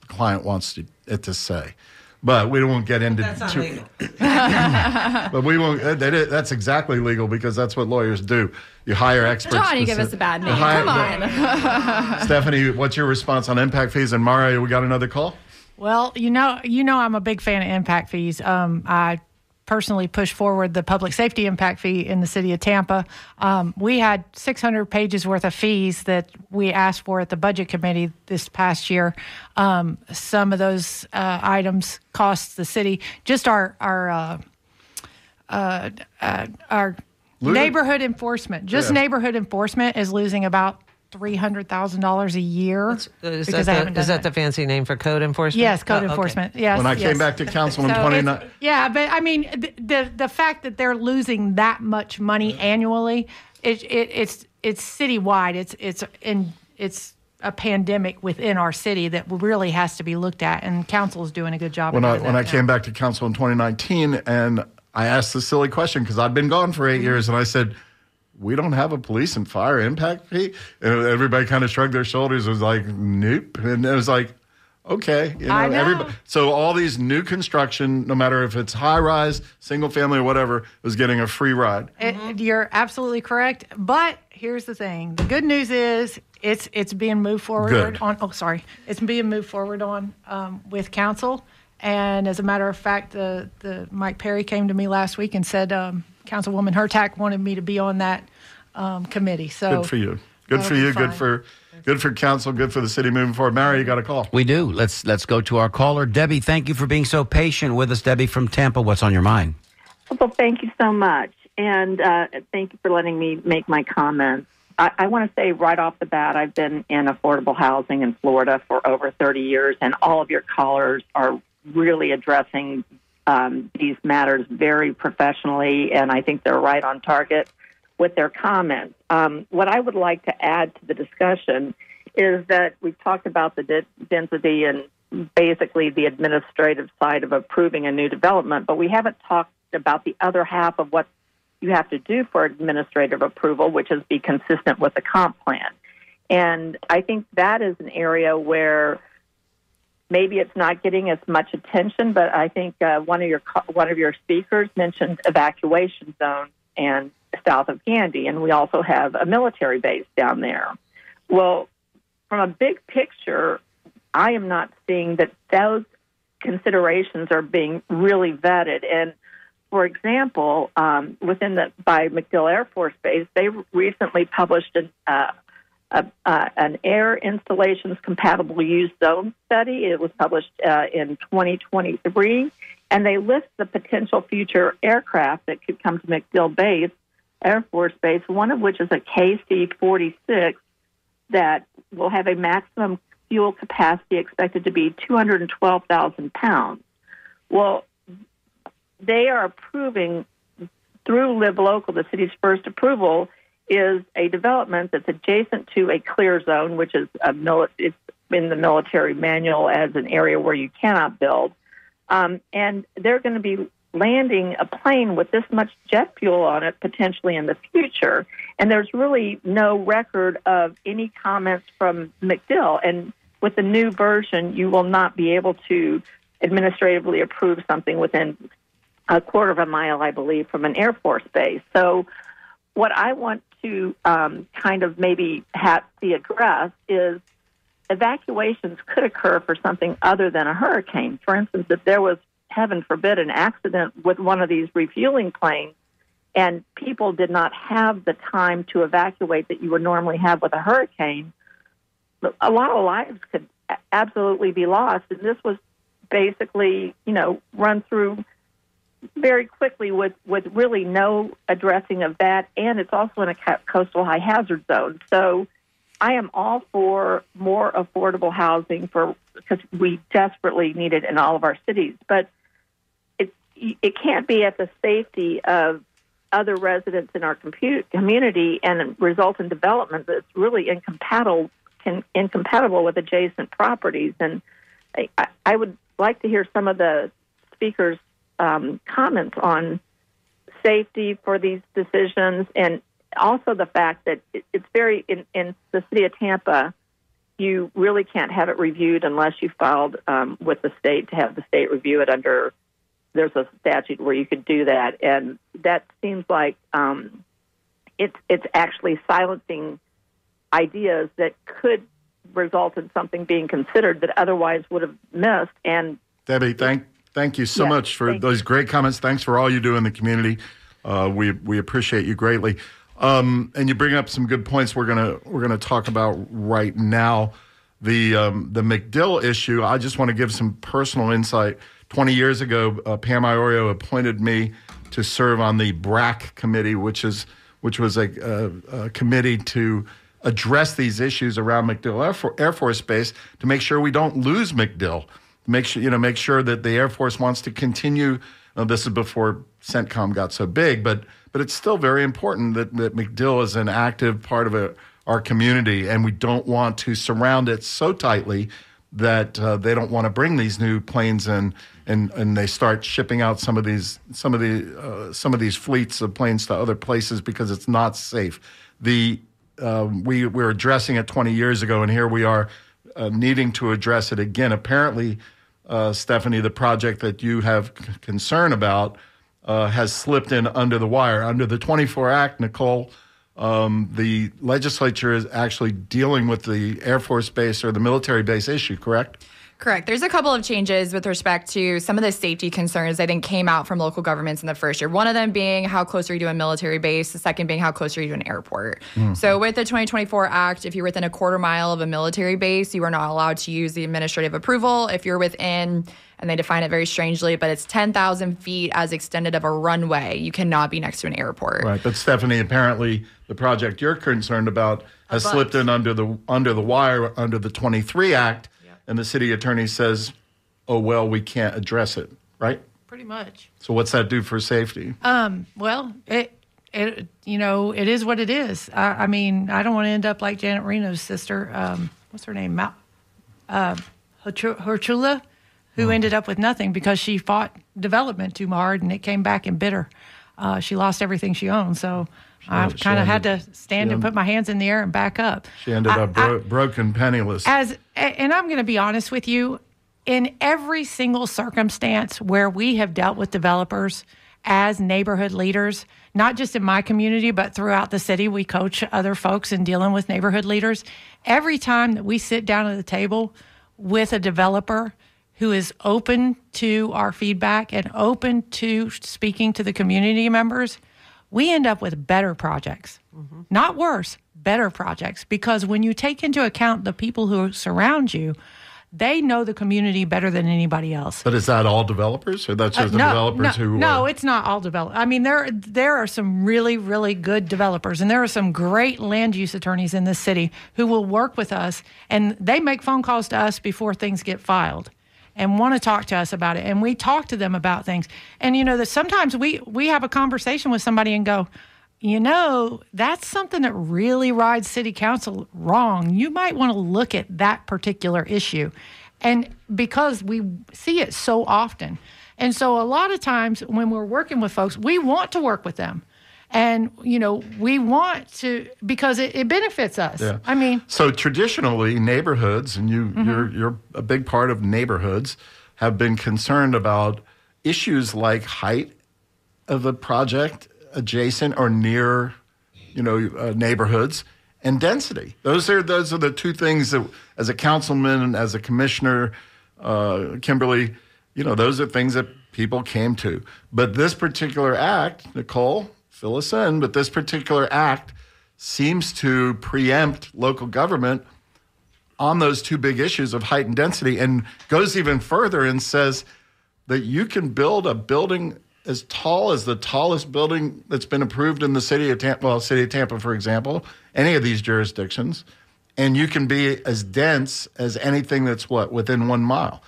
Speaker 2: the client wants to, it to say. But we won't get into
Speaker 4: That's not
Speaker 2: too-
Speaker 4: legal.
Speaker 2: But we won't. uh, That is, that's exactly legal because that's what lawyers do. You hire experts.
Speaker 5: John, you give
Speaker 2: sit-
Speaker 5: us a bad name.
Speaker 2: hire-
Speaker 5: Come on.
Speaker 2: Stephanie, what's your response on impact fees? And Mario, we got another call.
Speaker 3: Well, you know, you know, I'm a big fan of impact fees. Um, I personally pushed forward the public safety impact fee in the city of Tampa. Um, we had 600 pages worth of fees that we asked for at the budget committee this past year. Um, some of those uh, items cost the city just our our uh, uh, uh, our neighborhood enforcement. Just
Speaker 2: Yeah.
Speaker 3: neighborhood enforcement is losing about. Three hundred thousand dollars a year
Speaker 4: Is
Speaker 3: because
Speaker 4: that,
Speaker 3: I haven't
Speaker 4: the, is
Speaker 3: done
Speaker 4: that the fancy name for code enforcement?
Speaker 3: Yes, code
Speaker 4: Oh, okay.
Speaker 3: enforcement. Yes.
Speaker 2: When I
Speaker 3: yes.
Speaker 2: came back to council in
Speaker 3: So
Speaker 2: 29.
Speaker 3: it's- yeah, but I mean, the, the the fact that they're losing that much money annually, it, it it's it's citywide. It's it's in it's a pandemic within our city that really has to be looked at, and council is doing a good job.
Speaker 2: when I when
Speaker 3: that
Speaker 2: I
Speaker 3: now.
Speaker 2: came back to council in 2019, and I asked the silly question because I'd been gone for 8
Speaker 3: Mm-hmm.
Speaker 2: years, and I said, "We don't have a police and fire impact fee," and everybody kind of shrugged their shoulders. It was like, "Nope," and it was like. Okay, you know,
Speaker 3: know.
Speaker 2: everybody. So all these new construction, no matter if it's high rise, single family, or whatever, was getting a free ride.
Speaker 3: It, you're absolutely correct. But here's the thing: the good news is it's it's being moved forward
Speaker 2: Good.
Speaker 3: on. Oh, sorry, it's being moved forward on um, with council. And as a matter of fact, the the Mike Perry came to me last week and said um, Councilwoman Hurtak wanted me to be on that um, committee. So
Speaker 2: Good for you. Good for
Speaker 3: be
Speaker 2: you. Good for good for council. Good for the city moving forward. Mary, you got a call.
Speaker 1: We do. Let's let's go to our caller, Debbie. Thank you for being so patient with us, Debbie from Tampa. What's on your mind?
Speaker 7: Well, thank you so much. And uh, thank you for letting me make my comments. I, I want to say right off the bat, I've been in affordable housing in Florida for over 30 years, and all of your callers are really addressing um, these matters very professionally, and I think they're right on target with their comments. Um, what I would like to add to the discussion is that we've talked about the de- density and basically the administrative side of approving a new development, but we haven't talked about the other half of what you have to do for administrative approval, which is be consistent with the comp plan. And I think that is an area where maybe it's not getting as much attention, but I think uh, one of your one of your speakers mentioned evacuation zones and south of Gandy, and we also have a military base down there. Well, from a big picture, I am not seeing that those considerations are being really vetted. And for example, um, within the by MacDill Air Force Base, they recently published an, uh, a, uh, an air installations compatible use zone study. It was published uh, in 2023, and they list the potential future aircraft that could come to MacDill Base Air Force Base. One of which is a KC-46 that will have a maximum fuel capacity expected to be 212,000 pounds. Well, they are approving through Live Local, the city's first approval is a development that's adjacent to a clear zone, which is a mili- it's in the military manual as an area where you cannot build. um, and they're going to be landing a plane with this much jet fuel on it potentially in the future. And there's really no record of any comments from MacDill. And with the new version, you will not be able to administratively approve something within a quarter of a mile, I believe, from an Air Force base. So, what I want to um, kind of maybe have the address is evacuations could occur for something other than a hurricane. For instance, if there was, heaven forbid, an accident with one of these refueling planes and people did not have the time to evacuate that you would normally have with a hurricane, a lot of lives could absolutely be lost. And this was basically, you know, run through very quickly with, with really no addressing of that. And it's also in a coastal high hazard zone. So I am all for more affordable housing for because we desperately need it in all of our cities. But it, can't be at the safety of other residents in our community and result in development that's really incompatible can, incompatible with adjacent properties. And I, I would like to hear some of the speakers' um, comments on safety for these decisions and also the fact that it, it's very in, in the city of Tampa. You really can't have it reviewed unless you filed um, with the state to have the state review it under. There's a statute where you could do that, and that seems like um, it's it's actually silencing ideas that could result in something being considered that otherwise would have missed. And
Speaker 2: Debbie, thank thank you so much for those great comments. Thanks for all you do in the community. Uh, we we appreciate you greatly. Um, and you bring up some good points. We're gonna we're gonna talk about right now. The um, the MacDill issue. I just want to give some personal insight. Twenty years ago, uh, Pam Iorio appointed me to serve on the BRAC committee, which is which was a, a, a committee to address these issues around MacDill Air, For- Air Force Base to make sure we don't lose MacDill. Make sure you know make sure that the Air Force wants to continue. Uh, this is before CENTCOM got so big, but but it's still very important that, that MacDill is an active part of a, our community, and we don't want to surround it so tightly that uh, they don't want to bring these new planes in, and, and they start shipping out some of these some of the uh, some of these fleets of planes to other places because it's not safe. The um, we, we were addressing it 20 years ago, and here we are uh, needing to address it again. Apparently, uh, Stephanie, the project that you have c- concern about uh, has slipped in under the wire. Under the 24 Act, Nicole, um, the legislature is actually dealing with the Air Force base or the military base issue, correct?
Speaker 5: Correct. There's a couple of changes with respect to some of the safety concerns I think came out from local governments in the first year. One of them being how close are you to a military base? The second being how close are you to an airport? So with the 2024 Act, if you're within a quarter mile of a military base, you are not allowed to use the administrative approval. If you're within, and they define it very strangely, but it's 10,000 feet as extended of a runway, you cannot be next to an airport.
Speaker 2: Right, but Stephanie, apparently the project you're concerned about has slipped in under the under the wire under the 23 Act, and the city attorney says, "Oh well, we can't address it." Right.
Speaker 3: Pretty much.
Speaker 2: So what's that do for safety?
Speaker 3: Um, well, it, it, you know, it is what it is. I, I mean, I don't want to end up like Janet Reno's sister. Um, what's her name? Mal, uh, Herchu- Hurchalla, who ended up with nothing because she fought development too hard and it came back and bit her. Uh, she lost everything she owned. So I
Speaker 2: she
Speaker 3: kind of had to stand and put my hands in the air and back up.
Speaker 2: She ended
Speaker 3: I-
Speaker 2: up bro- broken, penniless.
Speaker 3: as and I'm going to be honest with you, in every single circumstance where we have dealt with developers as neighborhood leaders, not just in my community but throughout the city, we coach other folks in dealing with neighborhood leaders. Every time that we sit down at the table with a developer who is open to our feedback and open to speaking to the community members, we end up with better projects. Not worse, better projects. Because when you take into account the people who surround you, they know the community better than anybody else.
Speaker 2: but is that all developers, or that's
Speaker 3: Uh,
Speaker 2: just the
Speaker 3: no,
Speaker 2: developers
Speaker 3: no,
Speaker 2: who?
Speaker 3: no,
Speaker 2: are-
Speaker 3: it's not all developers. I mean, there there are some really really good developers, and there are some great land use attorneys in this city who will work with us, and they make phone calls to us before things get filed, and want to talk to us about it, and we talk to them about things, and you know that sometimes we we have a conversation with somebody and go. You know, that's something that really rides city council wrong. You might want to look at that particular issue. And because we see it so often. And so a lot of times when we're working with folks, we want to work with them. And, you know, we want to because it, it benefits us.
Speaker 2: Yeah.
Speaker 3: I mean,
Speaker 2: So traditionally, neighborhoods, and you
Speaker 3: Mm-hmm.
Speaker 2: you're you're a big part of neighborhoods, have been concerned about issues like height of the project adjacent or near, you know, uh, neighborhoods and density. Those are those are the two things that, as a councilman and as a commissioner, uh, Kimberly, you know, those are things that people came to. But this particular act, Nicole, fill us in. But this particular act seems to preempt local government on those two big issues of height and density and goes even further and says that you can build a building as tall as the tallest building that's been approved in the city of Tampa, well, city of Tampa, for example, any of these jurisdictions, and you can be as dense as anything that's what within one mile.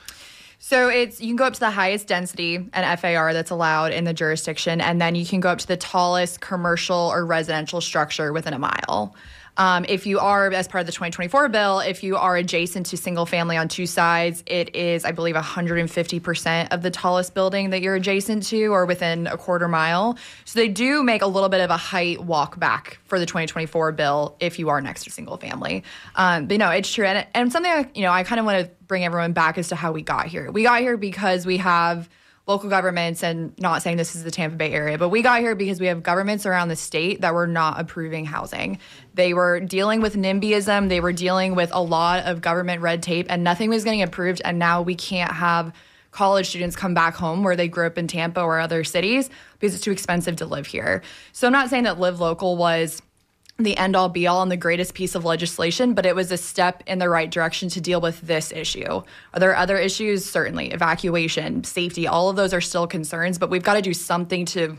Speaker 5: So it's you can go up to the highest density and FAR that's allowed in the jurisdiction, and then you can go up to the tallest commercial or residential structure within a mile. Um, if you are, as part of the 2024 bill, if you are adjacent to single family on two sides, it is, I believe, 150% of the tallest building that you're adjacent to or within a quarter mile. So they do make a little bit of a height walk back for the 2024 bill if you are next to single family. Um, but no, it's true. And, and something, you know, I kind of want to bring everyone back as to how we got here. We got here because we have local governments and not saying this is the Tampa Bay area, but we got here because we have governments around the state that were not approving housing. They were dealing with NIMBYism, they were dealing with a lot of government red tape, and nothing was getting approved. And now we can't have college students come back home where they grew up in Tampa or other cities because it's too expensive to live here. So I'm not saying that Live Local was the end all be all and the greatest piece of legislation, but it was a step in the right direction to deal with this issue. Are there other issues? Certainly. Evacuation, safety, all of those are still concerns, but we've got to do something to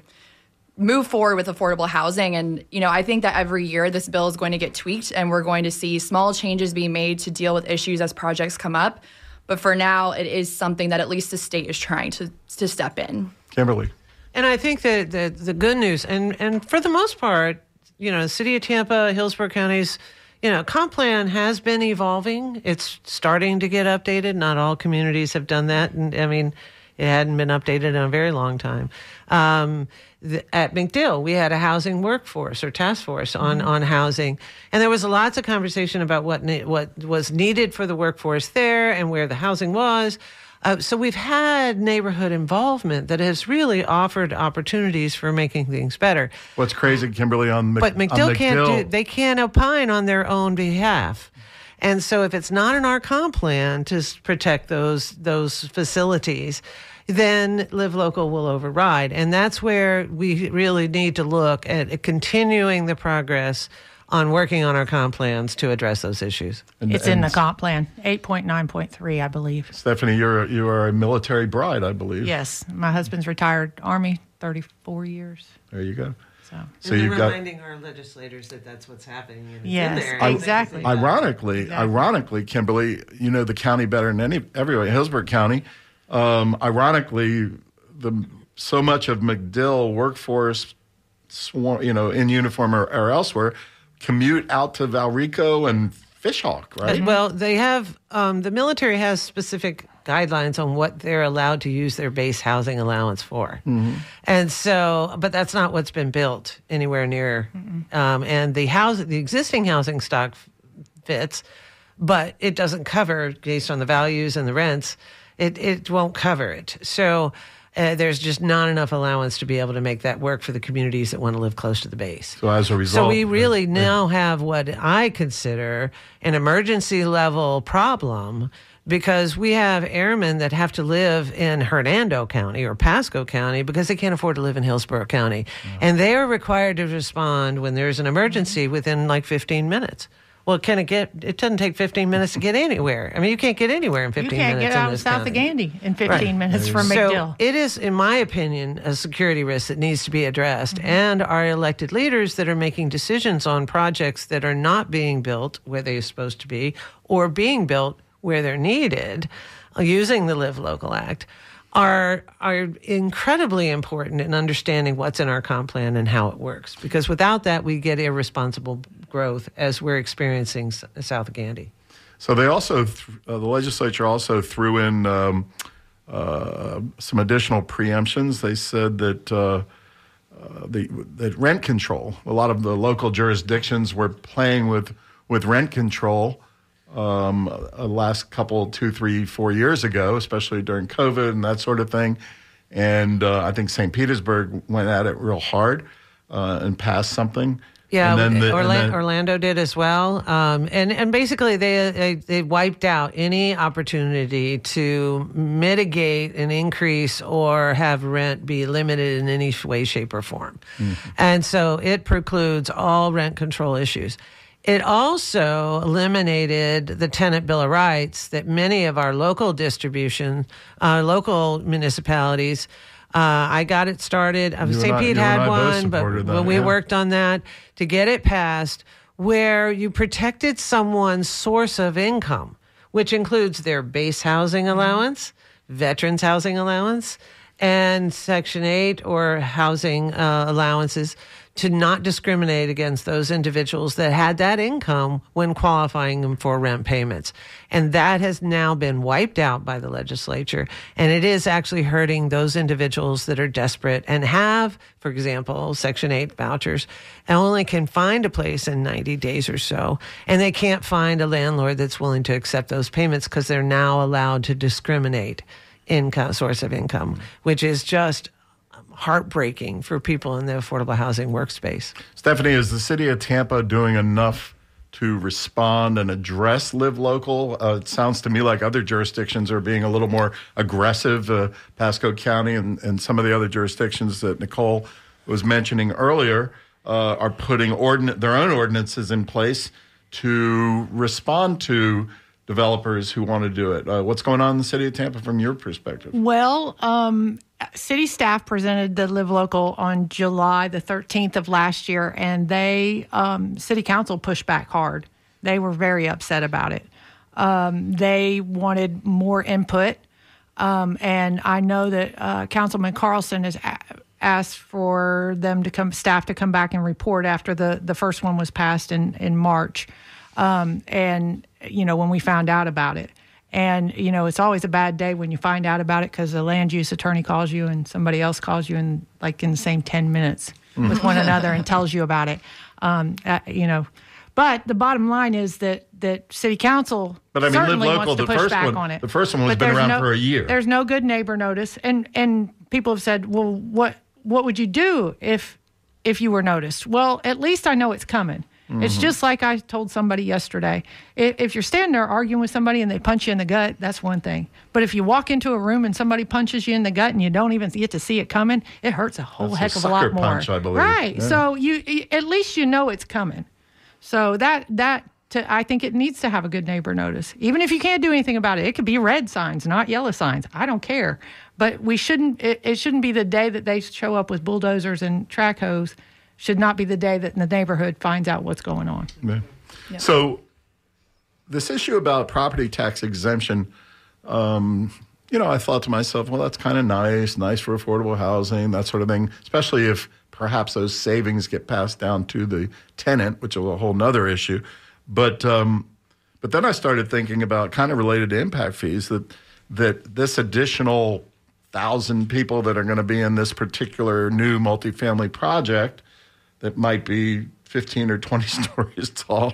Speaker 5: move forward with affordable housing. And, you know, I think that every year this bill is going to get tweaked and we're going to see small changes being made to deal with issues as projects come up. But for now, it is something that at least the state is trying to, to step in.
Speaker 2: Kimberly.
Speaker 4: And I think that the, the good news, and, and for the most part, you know, the city of Tampa, Hillsborough counties, you know, comp plan has been evolving. It's starting to get updated. Not all communities have done that. And I mean, it hadn't been updated in a very long time. Um, at MacDill, we had a housing workforce or task force on, on housing, and there was lots of conversation about what ne- what was needed for the workforce there and where the housing was. Uh, so we've had neighborhood involvement that has really offered opportunities for making things better.
Speaker 2: What's crazy, Kimberly, on, Mc,
Speaker 4: But MacDill can't do. They can't opine on their own behalf. And so, if it's not in our comp plan to protect those those facilities, then Live Local will override, and that's where we really need to look at continuing the progress on working on our comp plans to address those issues.
Speaker 2: and-
Speaker 3: it's in the comp plan, 8.9.3, I believe.
Speaker 2: Stephanie, you're you are a military bride, I believe.
Speaker 3: Yes, my husband's retired Army, 34 years.
Speaker 2: There you go.
Speaker 3: So,
Speaker 2: So you've got
Speaker 4: our legislators that that's what's happening. And
Speaker 3: Yes,
Speaker 4: I-
Speaker 3: exactly.
Speaker 2: Ironically,
Speaker 3: Exactly.
Speaker 2: ironically, Kimberly, you know the county better than any everywhere. Hillsborough County. Um, ironically, the so much of MacDill workforce, swarm, you know, in uniform or, or elsewhere, commute out to Valrico and Fishhawk, right?
Speaker 4: Well, they have um, the military has specific guidelines on what they're allowed to use their base housing allowance for, and so, but that's not what's been built anywhere near. Um, and the house, the existing housing stock fits, but it doesn't cover based on the values and the rents. It it won't cover it. So. Uh, there's just not enough allowance to be able to make that work for the communities that want to live close to the base.
Speaker 2: so as a result,
Speaker 4: So we really now have what I consider an emergency level problem because we have airmen that have to live in Hernando County or Pasco County because they can't afford to live in Hillsborough County. And they are required to respond when there's an emergency within like 15 minutes. Well, can it get? It doesn't take 15 minutes to get anywhere. I mean, you can't get anywhere in 15 minutes.
Speaker 3: you can't
Speaker 4: minutes.
Speaker 3: get out of South
Speaker 4: county.
Speaker 3: of Gandy in 15
Speaker 4: Right.
Speaker 3: minutes from
Speaker 4: So
Speaker 3: MacDill.
Speaker 4: it is, in my opinion, a security risk that needs to be addressed.
Speaker 3: Mm-hmm.
Speaker 4: And our elected leaders that are making decisions on projects that are not being built where they're supposed to be or being built where they're needed uh, using the Live Local Act are are incredibly important in understanding what's in our comp plan and how it works. Because without that, we get irresponsible growth as we're experiencing south of Gandy.
Speaker 2: So they also, th- uh, the legislature also threw in um, uh, some additional preemptions. They said that uh, uh, the that rent control. A lot of the local jurisdictions were playing with with rent control um, uh, last couple, two, three, four years ago, especially during COVID and that sort of thing. And uh, I think St. Petersburg went at it real hard uh, and passed something.
Speaker 4: Yeah,
Speaker 2: And then the-
Speaker 4: Orla-
Speaker 2: then-
Speaker 4: Orlando did as well, um, and and basically they, they they wiped out any opportunity to mitigate an increase or have rent be limited in any way, shape, or form, and so it precludes all rent control issues. It also eliminated the tenant bill of rights that many of our local distribution, uh, local municipalities. Uh, I got it started. Uh, St. Pete had one, but
Speaker 2: that,
Speaker 4: when we
Speaker 2: yeah.
Speaker 4: worked on that to get it passed, where you protected someone's source of income, which includes their base housing allowance, veterans housing allowance, and Section 8 or housing uh, allowances to not discriminate against those individuals that had that income when qualifying them for rent payments. And that has now been wiped out by the legislature. And it is actually hurting those individuals that are desperate and have, for example, Section 8 vouchers and only can find a place in 90 days or so. And they can't find a landlord that's willing to accept those payments because they're now allowed to discriminate income source of income, which is just heartbreaking for people in the affordable housing workspace.
Speaker 2: Stephanie, is the city of Tampa doing enough to respond and address live local? Uh, it sounds to me like other jurisdictions are being a little more aggressive. Uh, Pasco County and, and some of the other jurisdictions that Nicole was mentioning earlier uh, are putting ordin- their own ordinances in place to respond to developers who want to do it. Uh, what's going on in the city of Tampa from your perspective?
Speaker 3: Well, um, city staff presented the Live Local on July the 13th of last year, and they, um, city council pushed back hard. They were very upset about it. Um, they wanted more input, um, and I know that uh, Councilman Carlson has a- asked for them to come, staff to come back and report after the the first one was passed in in March, um, and you know when we found out about it. And, you know, it's always a bad day when you find out about it because the land use attorney calls you and somebody else calls you in like in the same 10 minutes with one another and tells you about it. Um, uh, you know, but the bottom line is that that city council
Speaker 2: But I mean, Live
Speaker 3: certainly
Speaker 2: Local,
Speaker 3: wants to
Speaker 2: the
Speaker 3: push
Speaker 2: first
Speaker 3: back
Speaker 2: one-
Speaker 3: on it.
Speaker 2: the first one has been around
Speaker 3: no-
Speaker 2: for a year.
Speaker 3: There's no good neighbor notice, and and people have said, well, what what would you do if if you were noticed? Well, at least I know it's coming.
Speaker 2: Mm-hmm.
Speaker 3: It's just like I told somebody yesterday. If, if you're standing there arguing with somebody and they punch you in the gut, that's one thing. But if you walk into a room and somebody punches you in the gut and you don't even get to see it coming, it hurts a whole
Speaker 2: That's a
Speaker 3: heck of a lot more.
Speaker 2: punch, I believe.
Speaker 3: Right.
Speaker 2: Yeah.
Speaker 3: So you at least you know it's coming. So that that to, I think it needs to have a good neighbor notice. Even if you can't do anything about it, it could be red signs, not yellow signs. I don't care. But we shouldn't. It, it shouldn't be the day that they show up with bulldozers and track hoes. Should not be the day that the neighborhood finds out what's going on.
Speaker 2: Yeah. So, this issue about property tax exemption, um, you know, I thought to myself, well, that's kind of nice, nice for affordable housing, that sort of thing, especially if perhaps those savings get passed down to the tenant, which is a whole nother issue. But um, but then I started thinking about kind of related to impact fees that that this additional thousand people that are going to be in this particular new multifamily project that might be 15 or 20 stories tall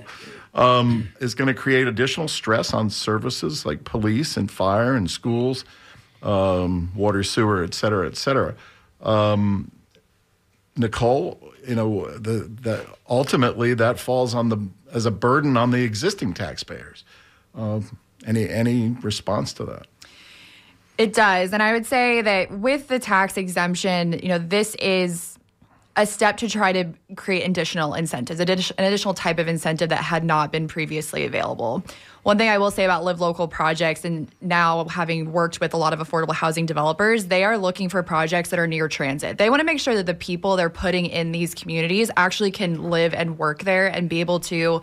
Speaker 2: um, is going to create additional stress on services like police and fire and schools, um, water, sewer, et cetera, et cetera. Um, Nicole, you know, the, the ultimately that falls on the as a burden on the existing taxpayers. Uh, any any response to that?
Speaker 5: It does. And I would say that with the tax exemption, you know, this is a step to try to create additional incentives, an additional type of incentive that had not been previously available. One thing I will say about Live Local projects, and now having worked with a lot of affordable housing developers, they are looking for projects that are near transit. They want to make sure that the people they're putting in these communities actually can live and work there and be able to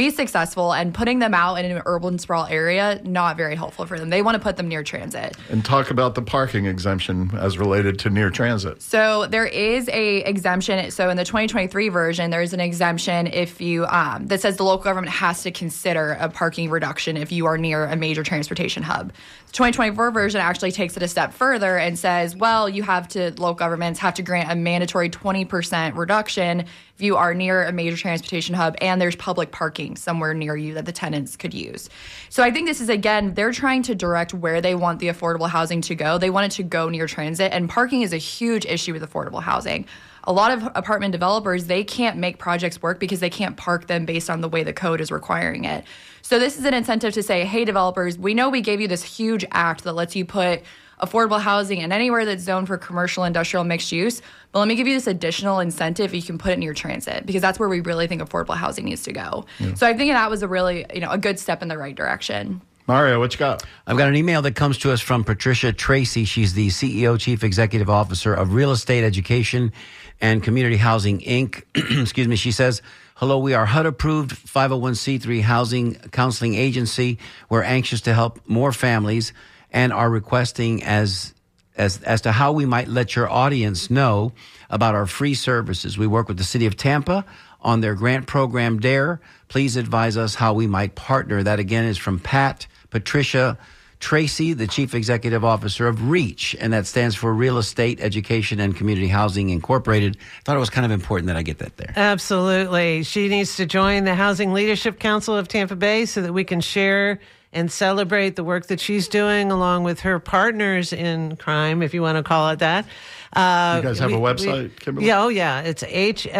Speaker 5: be successful. And putting them out in an urban sprawl area, not very helpful for them. They want to put them near transit.
Speaker 2: And talk about the parking exemption as related to near transit.
Speaker 5: So there is a exemption. So in the 2023 version, there's an exemption if you um, that says the local government has to consider a parking reduction if you are near a major transportation hub. The 2024 version actually takes it a step further and says, well, you have to local governments have to grant a mandatory 20% reduction if you are near a major transportation hub and there's public parking somewhere near you that the tenants could use. So I think this is again, they're trying to direct where they want the affordable housing to go. They want it to go near transit, and parking is a huge issue with affordable housing. A lot of apartment developers, they can't make projects work because they can't park them based on the way the code is requiring it. So this is an incentive to say, hey, developers, we know we gave you this huge act that lets you put affordable housing and anywhere that's zoned for commercial, industrial, mixed use. But let me give you this additional incentive you can put it near transit because that's where we really think affordable housing needs to go. So I think that was a really, you know, a good step in the right direction.
Speaker 2: Mario, what you got?
Speaker 1: I've got an email that comes to us from Patricia Tracy. She's the CEO, Chief Executive Officer of Real Estate Education and Community Housing, Inc. Excuse me. She says, Hello, we are HUD approved 501c3 housing counseling agency. We're anxious to help more families and are requesting as as as to how we might let your audience know about our free services. We work with the city of Tampa on their grant program DARE. Please advise us how we might partner. That again is from Pat Patricia Tracy, the Chief Executive Officer of REACH, and that stands for Real Estate Education and Community Housing Incorporated. I thought it was kind of important that I get that there.
Speaker 4: Absolutely. She needs to join the Housing Leadership Council of Tampa Bay so that we can share and celebrate the work that she's doing along with her partners in crime, if you want to call it that. Uh,
Speaker 2: You guys have a website, Kimberly?
Speaker 4: Yeah, oh yeah. It's hlctb.org.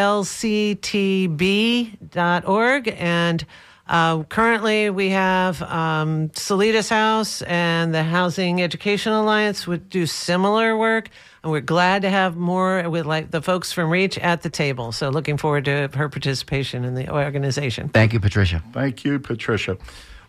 Speaker 4: And uh, currently we have um, Solita's House and the Housing Education Alliance would do similar work. And we're glad to have more with like the folks from Reach at the table. So looking forward to her participation in the organization.
Speaker 1: Thank you, Patricia.
Speaker 2: Thank you, Patricia.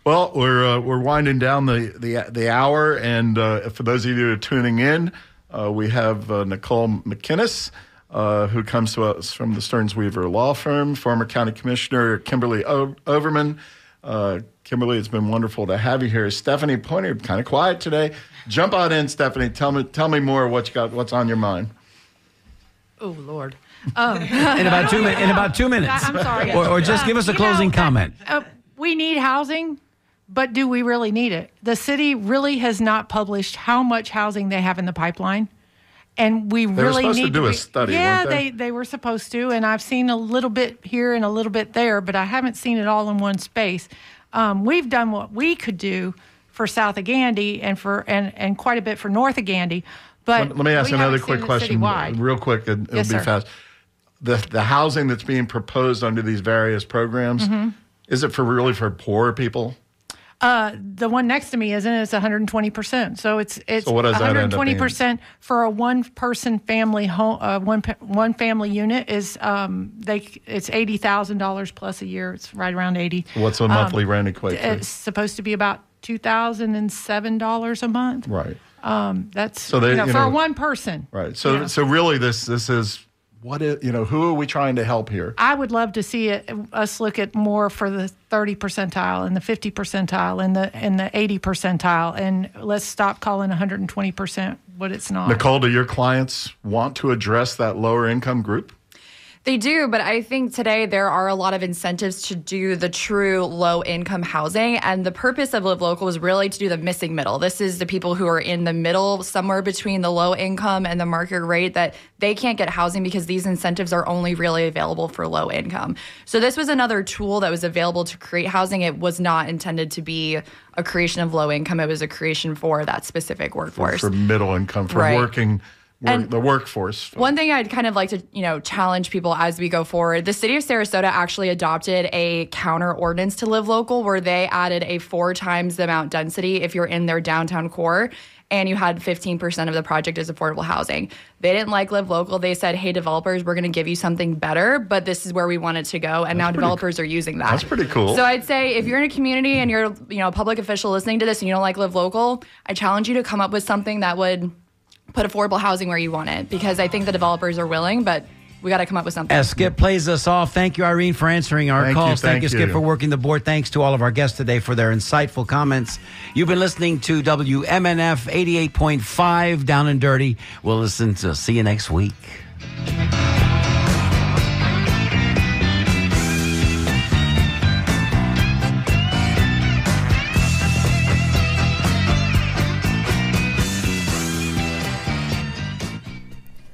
Speaker 2: Well, we're uh, we're winding down the the, the hour, and uh, for those of you who are tuning in, uh, we have uh, Nicole McInnes, uh, who comes to us from the Stearns Weaver Law Firm, former County Commissioner Kimberly o- Overman. Uh, Kimberly, it's been wonderful to have you here. Stephanie Poynor, kind of quiet today. Jump on in, Stephanie. Tell me tell me more. What you got? What's on your mind?
Speaker 3: Oh Lord.
Speaker 1: In about two minutes. In about two minutes.
Speaker 3: I'm sorry.
Speaker 1: Or, or just
Speaker 3: Uh,
Speaker 1: give us a closing
Speaker 3: know,
Speaker 1: comment.
Speaker 3: Uh, we need housing, but do we really need it? The city really has not published how much housing they have in the pipeline. And we
Speaker 2: were
Speaker 3: really
Speaker 2: supposed to
Speaker 3: need
Speaker 2: do a
Speaker 3: be-
Speaker 2: study,
Speaker 3: Yeah,
Speaker 2: they?
Speaker 3: they they were supposed to, and I've seen a little bit here and a little bit there, but I haven't seen it all in one space. Um, we've done what we could do for South of Gandy and for and and quite a bit for North of Gandy. But
Speaker 2: Let, let me ask another quick question,
Speaker 3: citywide.
Speaker 2: real quick, and it'll
Speaker 3: Yes,
Speaker 2: be
Speaker 3: sir.
Speaker 2: fast. The the housing that's being proposed under these various programs
Speaker 3: Mm-hmm.
Speaker 2: is it for really for poor people?
Speaker 3: Uh, the one next to me isn't. It's 120 percent. So it's it's
Speaker 2: So what does that end up
Speaker 3: 120 percent for a one person family home. Uh, one one family unit is um they it's eighty thousand dollars plus a year. It's right around eighty.
Speaker 2: What's a monthly rent equate to?
Speaker 3: Um, It's supposed to be about two thousand and seven dollars a month.
Speaker 2: Right, Um,
Speaker 3: That's
Speaker 2: So they-
Speaker 3: you know,
Speaker 2: you
Speaker 3: for
Speaker 2: know-
Speaker 3: one person.
Speaker 2: right. So so really, this this is what is, you know. Who are we trying to help here?
Speaker 3: I would love to see it, us look at more for the 30 percentile and the 50 percentile and the and the 80 percentile, and let's stop calling 120 percent what it's not.
Speaker 2: Nicole, do your clients want to address that lower income group?
Speaker 5: They do, but I think today there are a lot of incentives to do the true low income housing. And the purpose of Live Local is really to do the missing middle. This is the people who are in the middle, somewhere between the low income and the market rate, that they can't get housing because these incentives are only really available for low income. So this was another tool that was available to create housing. It was not intended to be a creation of low income, it was a creation for that specific workforce.
Speaker 2: For middle income, for
Speaker 5: Right.
Speaker 2: working, work,
Speaker 5: And
Speaker 2: the workforce.
Speaker 5: One thing I'd kind of like to, you know, challenge people as we go forward. The city of Sarasota actually adopted a counter ordinance to live local where they added a four times the amount density if you're in their downtown core and you had 15% of the project as affordable housing. They didn't like live local. They said, "Hey developers, we're going to give you something better, but this is where we want it to go." And now
Speaker 2: pretty
Speaker 5: developers are using that.
Speaker 2: That's pretty cool.
Speaker 5: So I'd say if you're in a community and you're, you know, a public official listening to this and you don't like live local, I challenge you to come up with something that would put affordable housing where you want it because I think the developers are willing, but we got to come up with something.
Speaker 1: As Skip plays us off, thank you, Irene, for answering our
Speaker 2: Thank you,
Speaker 1: calls.
Speaker 2: thank
Speaker 1: you, Skip,
Speaker 2: you.
Speaker 1: for working the board. Thanks to all of our guests today for their insightful comments. You've been listening to WMNF 88.5 Down and Dirty. We'll listen to see you next week.